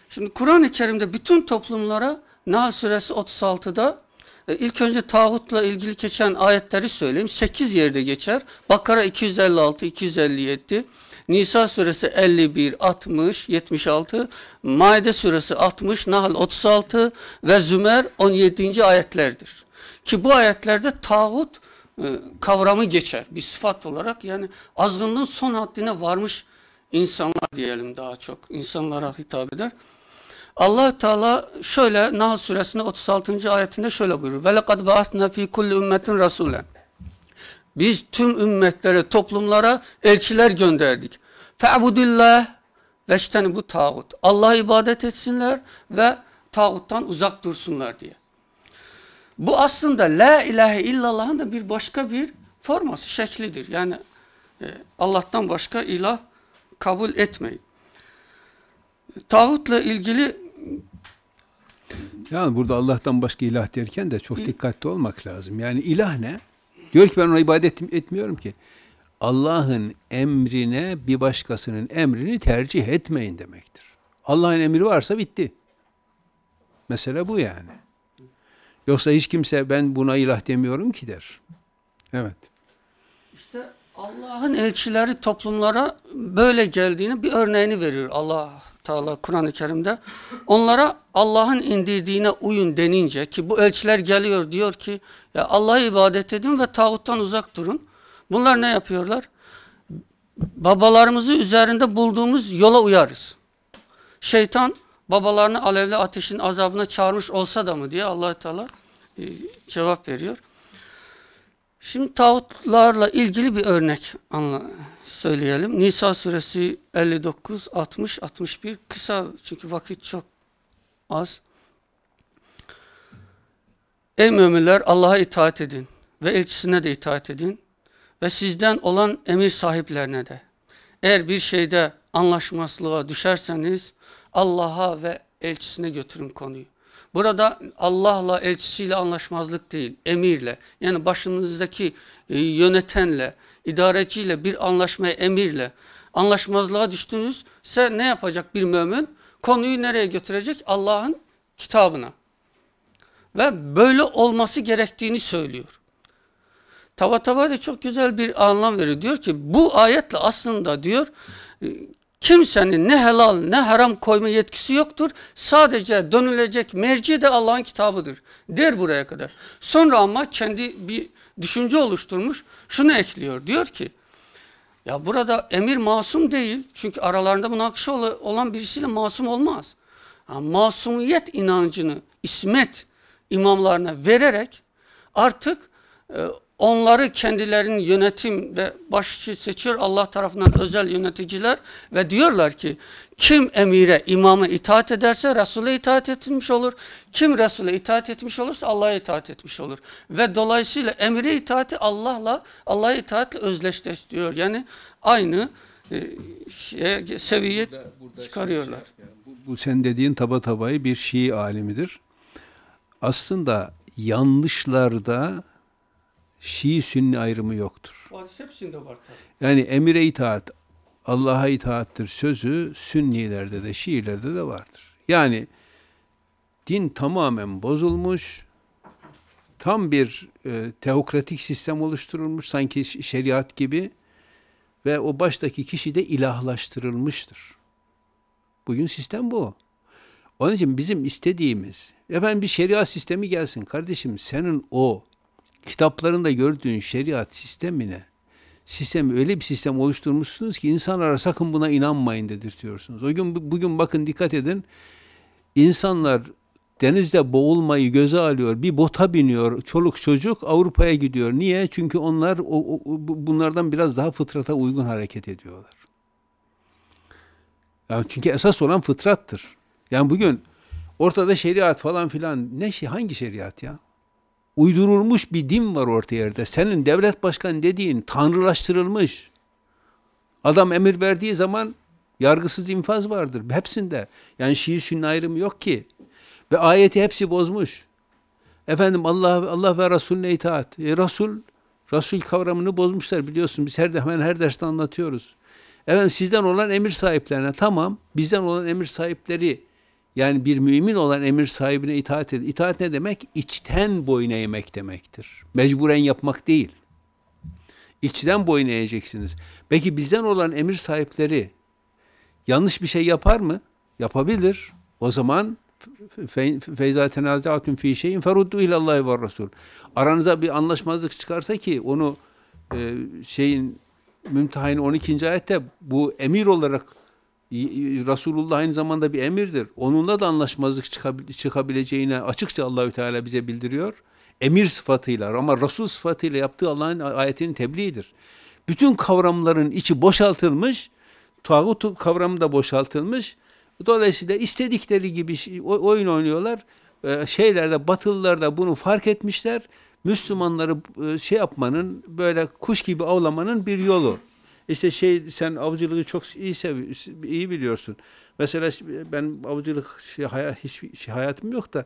Şimdi Kur'an-ı Kerim'de bütün toplumlara Nahl suresi 36'da e, ilk önce tağutla ilgili geçen ayetleri söyleyeyim. 8 yerde geçer. Bakara 256, 257, Nisa suresi 51, 60, 76, Maide suresi 60, Nahl 36 ve Zümer 17. ayetlerdir. Ki bu ayetlerde tağut e, kavramı geçer bir sıfat olarak. Yani azgınlığın son haddine varmış insanlar diyelim daha çok. insanlara hitap eder. Allah Teala şöyle Nahl suresinde 36. ayetinde şöyle buyuruyor. Ve lekad ba'athna fi kulli ümmetin rasulen. Biz tüm ümmetlere, toplumlara elçiler gönderdik. Fe'budillah veçteni bu tağut. Allah'a ibadet etsinler ve tağuttan uzak dursunlar diye. Bu aslında la ilahe illallah'ın da bir başka bir forması, şeklidir. Yani e, Allah'tan başka ilah kabul etmeyin. Tağutla ilgili Yani burada Allah'tan başka ilah derken de çok dikkatli olmak lazım. Yani ilah ne? Diyor ki ben ona ibadet etmiyorum ki. Allah'ın emrine bir başkasının emrini tercih etmeyin demektir. Allah'ın emri varsa bitti. Mesele bu yani. Yoksa hiç kimse ben buna ilah demiyorum ki der. Evet. İşte Allah'ın elçileri toplumlara böyle geldiğini bir örneğini veriyor Allah Teala Kur'an-ı Kerim'de. Onlara Allah'ın indirdiğine uyun denince ki bu elçiler geliyor diyor ki ya Allah'a ibadet edin ve tağuttan uzak durun. Bunlar ne yapıyorlar? Babalarımızı üzerinde bulduğumuz yola uyarız. Şeytan babalarını alevli ateşin azabına çağırmış olsa da mı diye allah Teala e, cevap veriyor. Şimdi tağutlarla ilgili bir örnek söyleyelim. Nisa suresi 59, 60, 61 kısa çünkü vakit çok az. Ey müminler Allah'a itaat edin ve elçisine de itaat edin ve sizden olan emir sahiplerine de. Eğer bir şeyde anlaşmazlığa düşerseniz Allah'a ve elçisine götürün konuyu. Burada Allah'la elçisiyle anlaşmazlık değil, emirle yani başınızdaki e, yönetenle, idareciyle bir anlaşmaya emirle anlaşmazlığa düştünüzse ne yapacak bir mümin? Konuyu nereye götürecek? Allah'ın kitabına. Ve böyle olması gerektiğini söylüyor. Tava Tava da çok güzel bir anlam veriyor. Diyor ki bu ayetle aslında diyor e, kimsenin ne helal ne haram koyma yetkisi yoktur. Sadece dönülecek merci de Allah'ın kitabıdır. Der buraya kadar. Sonra ama kendi bir düşünce oluşturmuş. Şunu ekliyor. Diyor ki ya burada emir masum değil. Çünkü aralarında münakışa olan birisiyle masum olmaz. Ha, masumiyet inancını ismet imamlarına vererek artık e, onları kendilerinin yönetim ve başçı seçiyor Allah tarafından özel yöneticiler ve diyorlar ki kim emire, imama itaat ederse Resul'e itaat etmiş olur. Kim Resul'e itaat etmiş olursa Allah'a itaat etmiş olur. Ve dolayısıyla emire itaati Allah'la, Allah'a itaatle özdeşleştiriyor. Yani aynı e, şeye, seviye çıkarıyorlar. Bu, bu sen dediğin taba tabayı bir Şii alimidir. Aslında yanlışlarda Şii Sünni ayrımı yoktur. Hadis hepsinde var tabii. Yani emire itaat, Allah'a itaattir sözü Sünnilerde de Şiilerde de vardır. Yani din tamamen bozulmuş, tam bir e, teokratik sistem oluşturulmuş sanki şeriat gibi ve o baştaki kişi de ilahlaştırılmıştır. Bugün sistem bu. Onun için bizim istediğimiz, efendim bir şeriat sistemi gelsin kardeşim senin o kitaplarında gördüğün şeriat sistemine sistemi öyle bir sistem oluşturmuşsunuz ki insanlara sakın buna inanmayın dedirtiyorsunuz. O gün bugün bakın dikkat edin. insanlar denizde boğulmayı göze alıyor. Bir bota biniyor. Çoluk çocuk Avrupa'ya gidiyor. Niye? Çünkü onlar o, o, bunlardan biraz daha fıtrata uygun hareket ediyorlar. Yani çünkü esas olan fıtrattır. Yani bugün ortada şeriat falan filan ne şey hangi şeriat ya? Uydurulmuş bir din var orta yerde. Senin devlet başkanı dediğin tanrılaştırılmış. Adam emir verdiği zaman yargısız infaz vardır. Hepsinde. Yani Şii Sünni ayrımı yok ki. Ve ayeti hepsi bozmuş. Efendim Allah Allah ve Resulüne itaat. E, Resul Resul kavramını bozmuşlar biliyorsun. Biz her hemen her derste anlatıyoruz. Efendim sizden olan emir sahiplerine tamam. Bizden olan emir sahipleri yani bir mümin olan emir sahibine itaat eder. İtaat ne demek? İçten boyun eğmek demektir. Mecburen yapmak değil. İçten boyun eğeceksiniz. Peki bizden olan emir sahipleri yanlış bir şey yapar mı? Yapabilir. O zaman feyza tenazaatun fi şeyin feruddu ilallahi ve rasul. Aranızda bir anlaşmazlık çıkarsa ki onu e, şeyin Mümtehain 12. ayette bu emir olarak Resulullah aynı zamanda bir emirdir. Onunla da anlaşmazlık çıkabileceğine açıkça Allahü Teala bize bildiriyor. Emir sıfatıyla ama Resul sıfatıyla yaptığı Allah'ın ayetinin tebliğidir. Bütün kavramların içi boşaltılmış, tağut kavramı da boşaltılmış. Dolayısıyla istedikleri gibi oyun oynuyorlar. e, şeylerde Batılılar da bunu fark etmişler. Müslümanları e, şey yapmanın böyle kuş gibi avlamanın bir yolu. İşte şey sen avcılığı çok iyi sev iyi biliyorsun. Mesela ben avcılık şey, hayat, hiç şey, hayatım yok da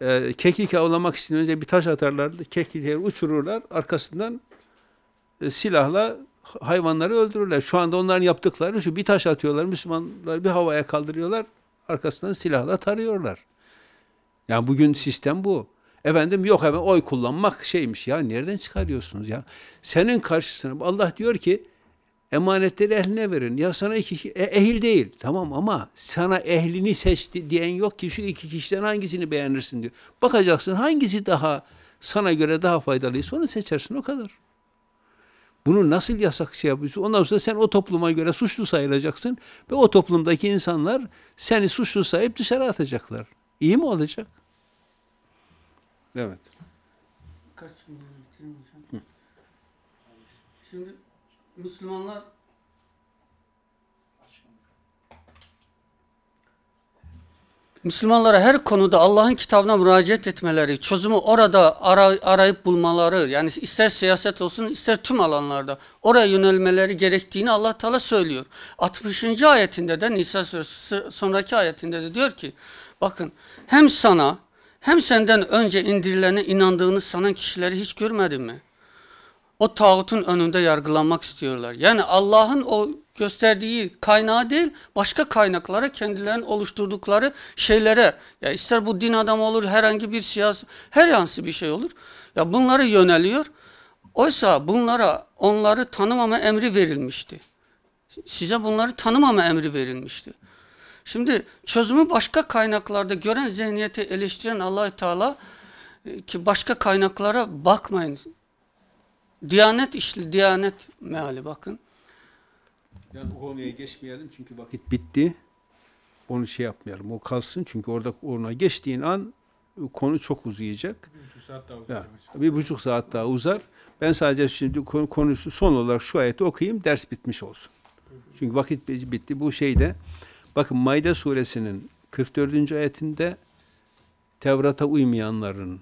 e, kekik avlamak için önce bir taş atarlardı. Kekikleri uçururlar. Arkasından e, silahla hayvanları öldürürler. Şu anda onların yaptıkları şu bir taş atıyorlar. Müslümanlar bir havaya kaldırıyorlar. Arkasından silahla tarıyorlar. Yani bugün sistem bu. Efendim yok hemen oy kullanmak şeymiş ya nereden çıkarıyorsunuz ya? Senin karşısına Allah diyor ki emanetleri ehline verin. Ya sana iki kişi- e, ehil değil. Tamam ama sana ehlini seçti diyen yok ki şu iki kişiden hangisini beğenirsin diyor. Bakacaksın hangisi daha sana göre daha faydalıysa onu seçersin o kadar. Bunu nasıl yasak şey yapıyorsun? Ondan sonra sen o topluma göre suçlu sayılacaksın ve o toplumdaki insanlar seni suçlu sayıp dışarı atacaklar. İyi mi olacak? Evet. Kaç? Şimdi Müslümanlar Müslümanlara her konuda Allah'ın kitabına müracaat etmeleri, çözümü orada ara- arayıp bulmaları, yani ister siyaset olsun ister tüm alanlarda oraya yönelmeleri gerektiğini Allah Teala söylüyor. 60. ayetinde de Nisa suresi sonraki ayetinde de diyor ki, bakın hem sana hem senden önce indirilene inandığını sanan kişileri hiç görmedin mi? O tağutun önünde yargılanmak istiyorlar. Yani Allah'ın o gösterdiği kaynağı değil, başka kaynaklara kendilerinin oluşturdukları şeylere, ya ister bu din adamı olur, herhangi bir siyasi, her yansı bir şey olur. Ya bunları yöneliyor. Oysa bunlara onları tanımama emri verilmişti. Size bunları tanımama emri verilmişti. Şimdi çözümü başka kaynaklarda gören zihniyeti eleştiren allah Teala e, ki başka kaynaklara bakmayın. Diyanet işli, Diyanet meali bakın. Yani o konuya geçmeyelim çünkü vakit bitti. Onu şey yapmayalım. O kalsın çünkü orada ona geçtiğin an konu çok uzayacak. Ya, bir buçuk saat daha uzar. Ben sadece şimdi konu- konusu son olarak şu ayeti okuyayım. Ders bitmiş olsun. Çünkü vakit bitti. Bu şeyde bakın Maide suresinin 44. ayetinde Tevrat'a uymayanların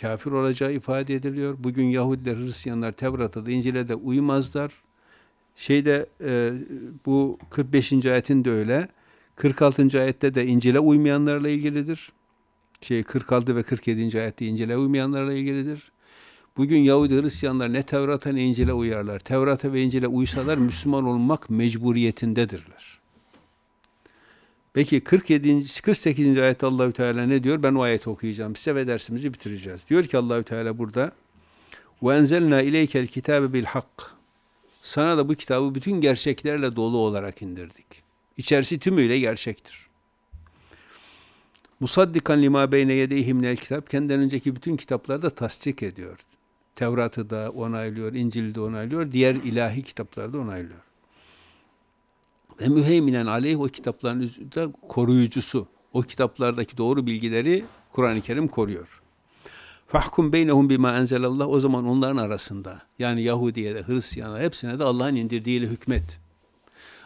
kafir olacağı ifade ediliyor. Bugün Yahudiler, Hristiyanlar Tevrat'a da İncil'e de uymazlar. Şeyde e, bu 45. ayetin de öyle. 46. ayette de İncil'e uymayanlarla ilgilidir. Şey 46 ve 47. ayette İncil'e uymayanlarla ilgilidir. Bugün Yahudi Hristiyanlar ne Tevrat'a ne İncil'e uyarlar. Tevrat'a ve İncil'e uysalar Müslüman olmak mecburiyetindedirler. Peki 47. 48. ayet Allahü Teala ne diyor? Ben o ayeti okuyacağım size ve dersimizi bitireceğiz. Diyor ki Allahü Teala burada: "Ve enzelna ileykel kitabe bil hak." Sana da bu kitabı bütün gerçeklerle dolu olarak indirdik. İçerisi tümüyle gerçektir. Musaddikan lima beyne yedeyhi minel kitap kendinden önceki bütün kitapları da tasdik ediyor. Tevrat'ı da onaylıyor, İncil'i de onaylıyor, diğer ilahi kitapları da onaylıyor. Ve müheyminen aleyh o kitapların üzerinde koruyucusu. O kitaplardaki doğru bilgileri Kur'an-ı Kerim koruyor. Fahkum beynehum bima enzelallah o zaman onların arasında yani Yahudiye de Hristiyan'a hepsine de Allah'ın indirdiğiyle hükmet.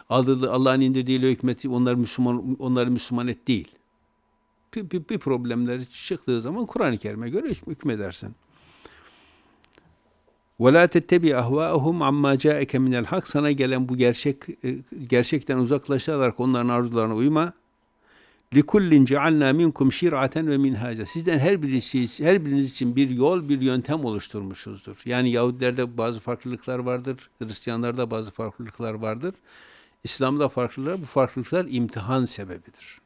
Allah'ın indirdiğiyle hükmet onlar Müslüman onları Müslüman et değil. Bir, bir, bir problemleri çıktığı zaman Kur'an-ı Kerim'e göre hükmedersin. Ve la tettebi ahvaahum amma ca'eke minel hak. Sana gelen bu gerçek e, gerçekten uzaklaşarak onların arzularına uyma. Likullin cealna minkum şir'aten ve minhaca. Sizden her birisi her biriniz için bir yol, bir yöntem oluşturmuşuzdur. Yani Yahudilerde bazı farklılıklar vardır, Hristiyanlarda bazı farklılıklar vardır. İslam'da farklılıklar, bu farklılıklar imtihan sebebidir.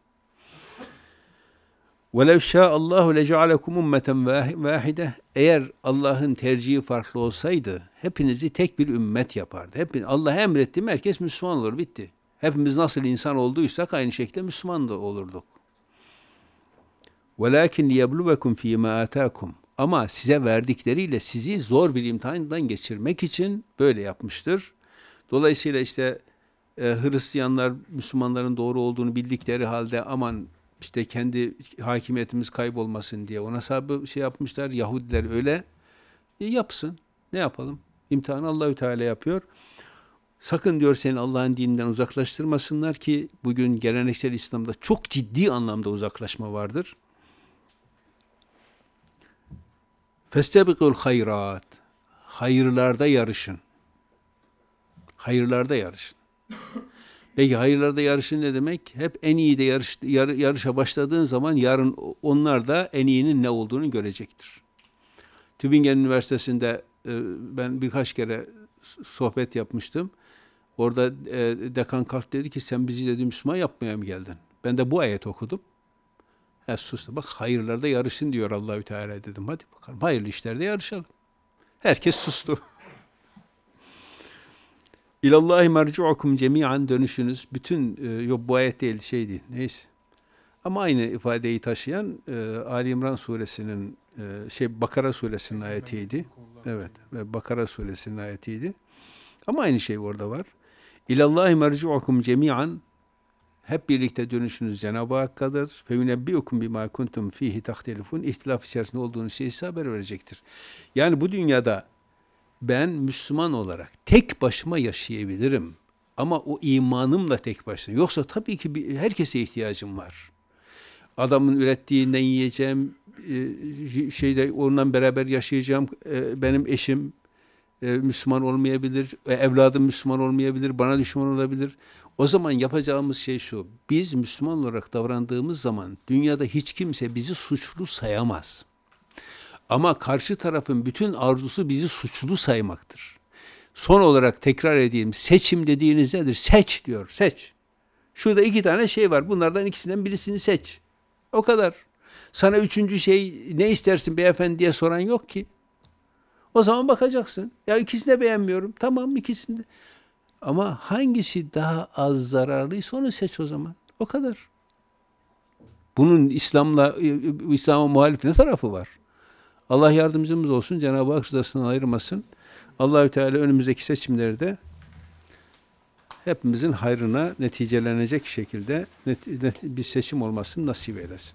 وَلَوْ شَاءَ اللّٰهُ لَجَعَلَكُمْ اُمَّةً وَاحِدَةً Eğer Allah'ın tercihi farklı olsaydı, hepinizi tek bir ümmet yapardı. Hep, Allah emretti mi herkes Müslüman olur, bitti. Hepimiz nasıl insan olduysak aynı şekilde Müslüman da olurduk. وَلَاكِنْ لِيَبْلُوَكُمْ ف۪ي مَا آتَاكُمْ Ama size verdikleriyle sizi zor bir imtihandan geçirmek için böyle yapmıştır. Dolayısıyla işte e, Hristiyanlar Müslümanların doğru olduğunu bildikleri halde aman işte kendi hakimiyetimiz kaybolmasın diye ona sahibi şey yapmışlar. Yahudiler öyle. E, yapsın. Ne yapalım? İmtihanı Allahü Teala yapıyor. Sakın diyor seni Allah'ın dininden uzaklaştırmasınlar ki bugün geleneksel İslam'da çok ciddi anlamda uzaklaşma vardır. Festebikul hayrat. Hayırlarda yarışın. Hayırlarda yarışın. Peki hayırlarda yarışın ne demek? Hep en iyi de yarış, yar- yarışa başladığın zaman yarın onlar da en iyinin ne olduğunu görecektir. Tübingen Üniversitesi'nde e, ben birkaç kere sohbet yapmıştım. Orada e, dekan kalktı dedi ki sen bizi dedi Müslüman yapmaya mı geldin? Ben de bu ayet okudum. He sustum. Bak hayırlarda yarışın diyor Allahü Teala dedim. Hadi bakalım hayırlı işlerde yarışalım. Herkes sustu. İlallahi merci'ukum cemi'an dönüşünüz. Bütün e, yok bu ayet değil şey değil. Neyse. Ama aynı ifadeyi taşıyan e, Ali İmran suresinin e, şey Bakara suresinin ayetiydi. Evet. Ve Bakara suresinin ayetiydi. Ama aynı şey orada var. İlallahi merci'ukum cemi'an hep birlikte dönüşünüz Cenab-ı Hakk'adır. Feyunebbiukum bima kuntum fihi tahtelifun. İhtilaf içerisinde olduğunuz şeyi haber verecektir. Yani bu dünyada ben Müslüman olarak tek başıma yaşayabilirim. Ama o imanımla tek başına. Yoksa tabii ki bir, herkese ihtiyacım var. Adamın ürettiğinden yiyeceğim, e, şeyde ondan beraber yaşayacağım. E, Benim eşim e, Müslüman olmayabilir, evladım Müslüman olmayabilir, bana düşman olabilir. O zaman yapacağımız şey şu. Biz Müslüman olarak davrandığımız zaman dünyada hiç kimse bizi suçlu sayamaz. Ama karşı tarafın bütün arzusu bizi suçlu saymaktır. Son olarak tekrar edeyim. Seçim dediğiniz nedir? Seç diyor. Seç. Şurada iki tane şey var. Bunlardan ikisinden birisini seç. O kadar. Sana üçüncü şey ne istersin beyefendi diye soran yok ki. O zaman bakacaksın. Ya ikisini de beğenmiyorum. Tamam ikisini de. Ama hangisi daha az zararlıysa onu seç o zaman. O kadar. Bunun İslam'la İslam'a muhalif ne tarafı var? Allah yardımcımız olsun. Cenab-ı Hak rızasından ayırmasın. Allahü Teala önümüzdeki seçimlerde hepimizin hayrına neticelenecek şekilde bir seçim olmasını nasip eylesin.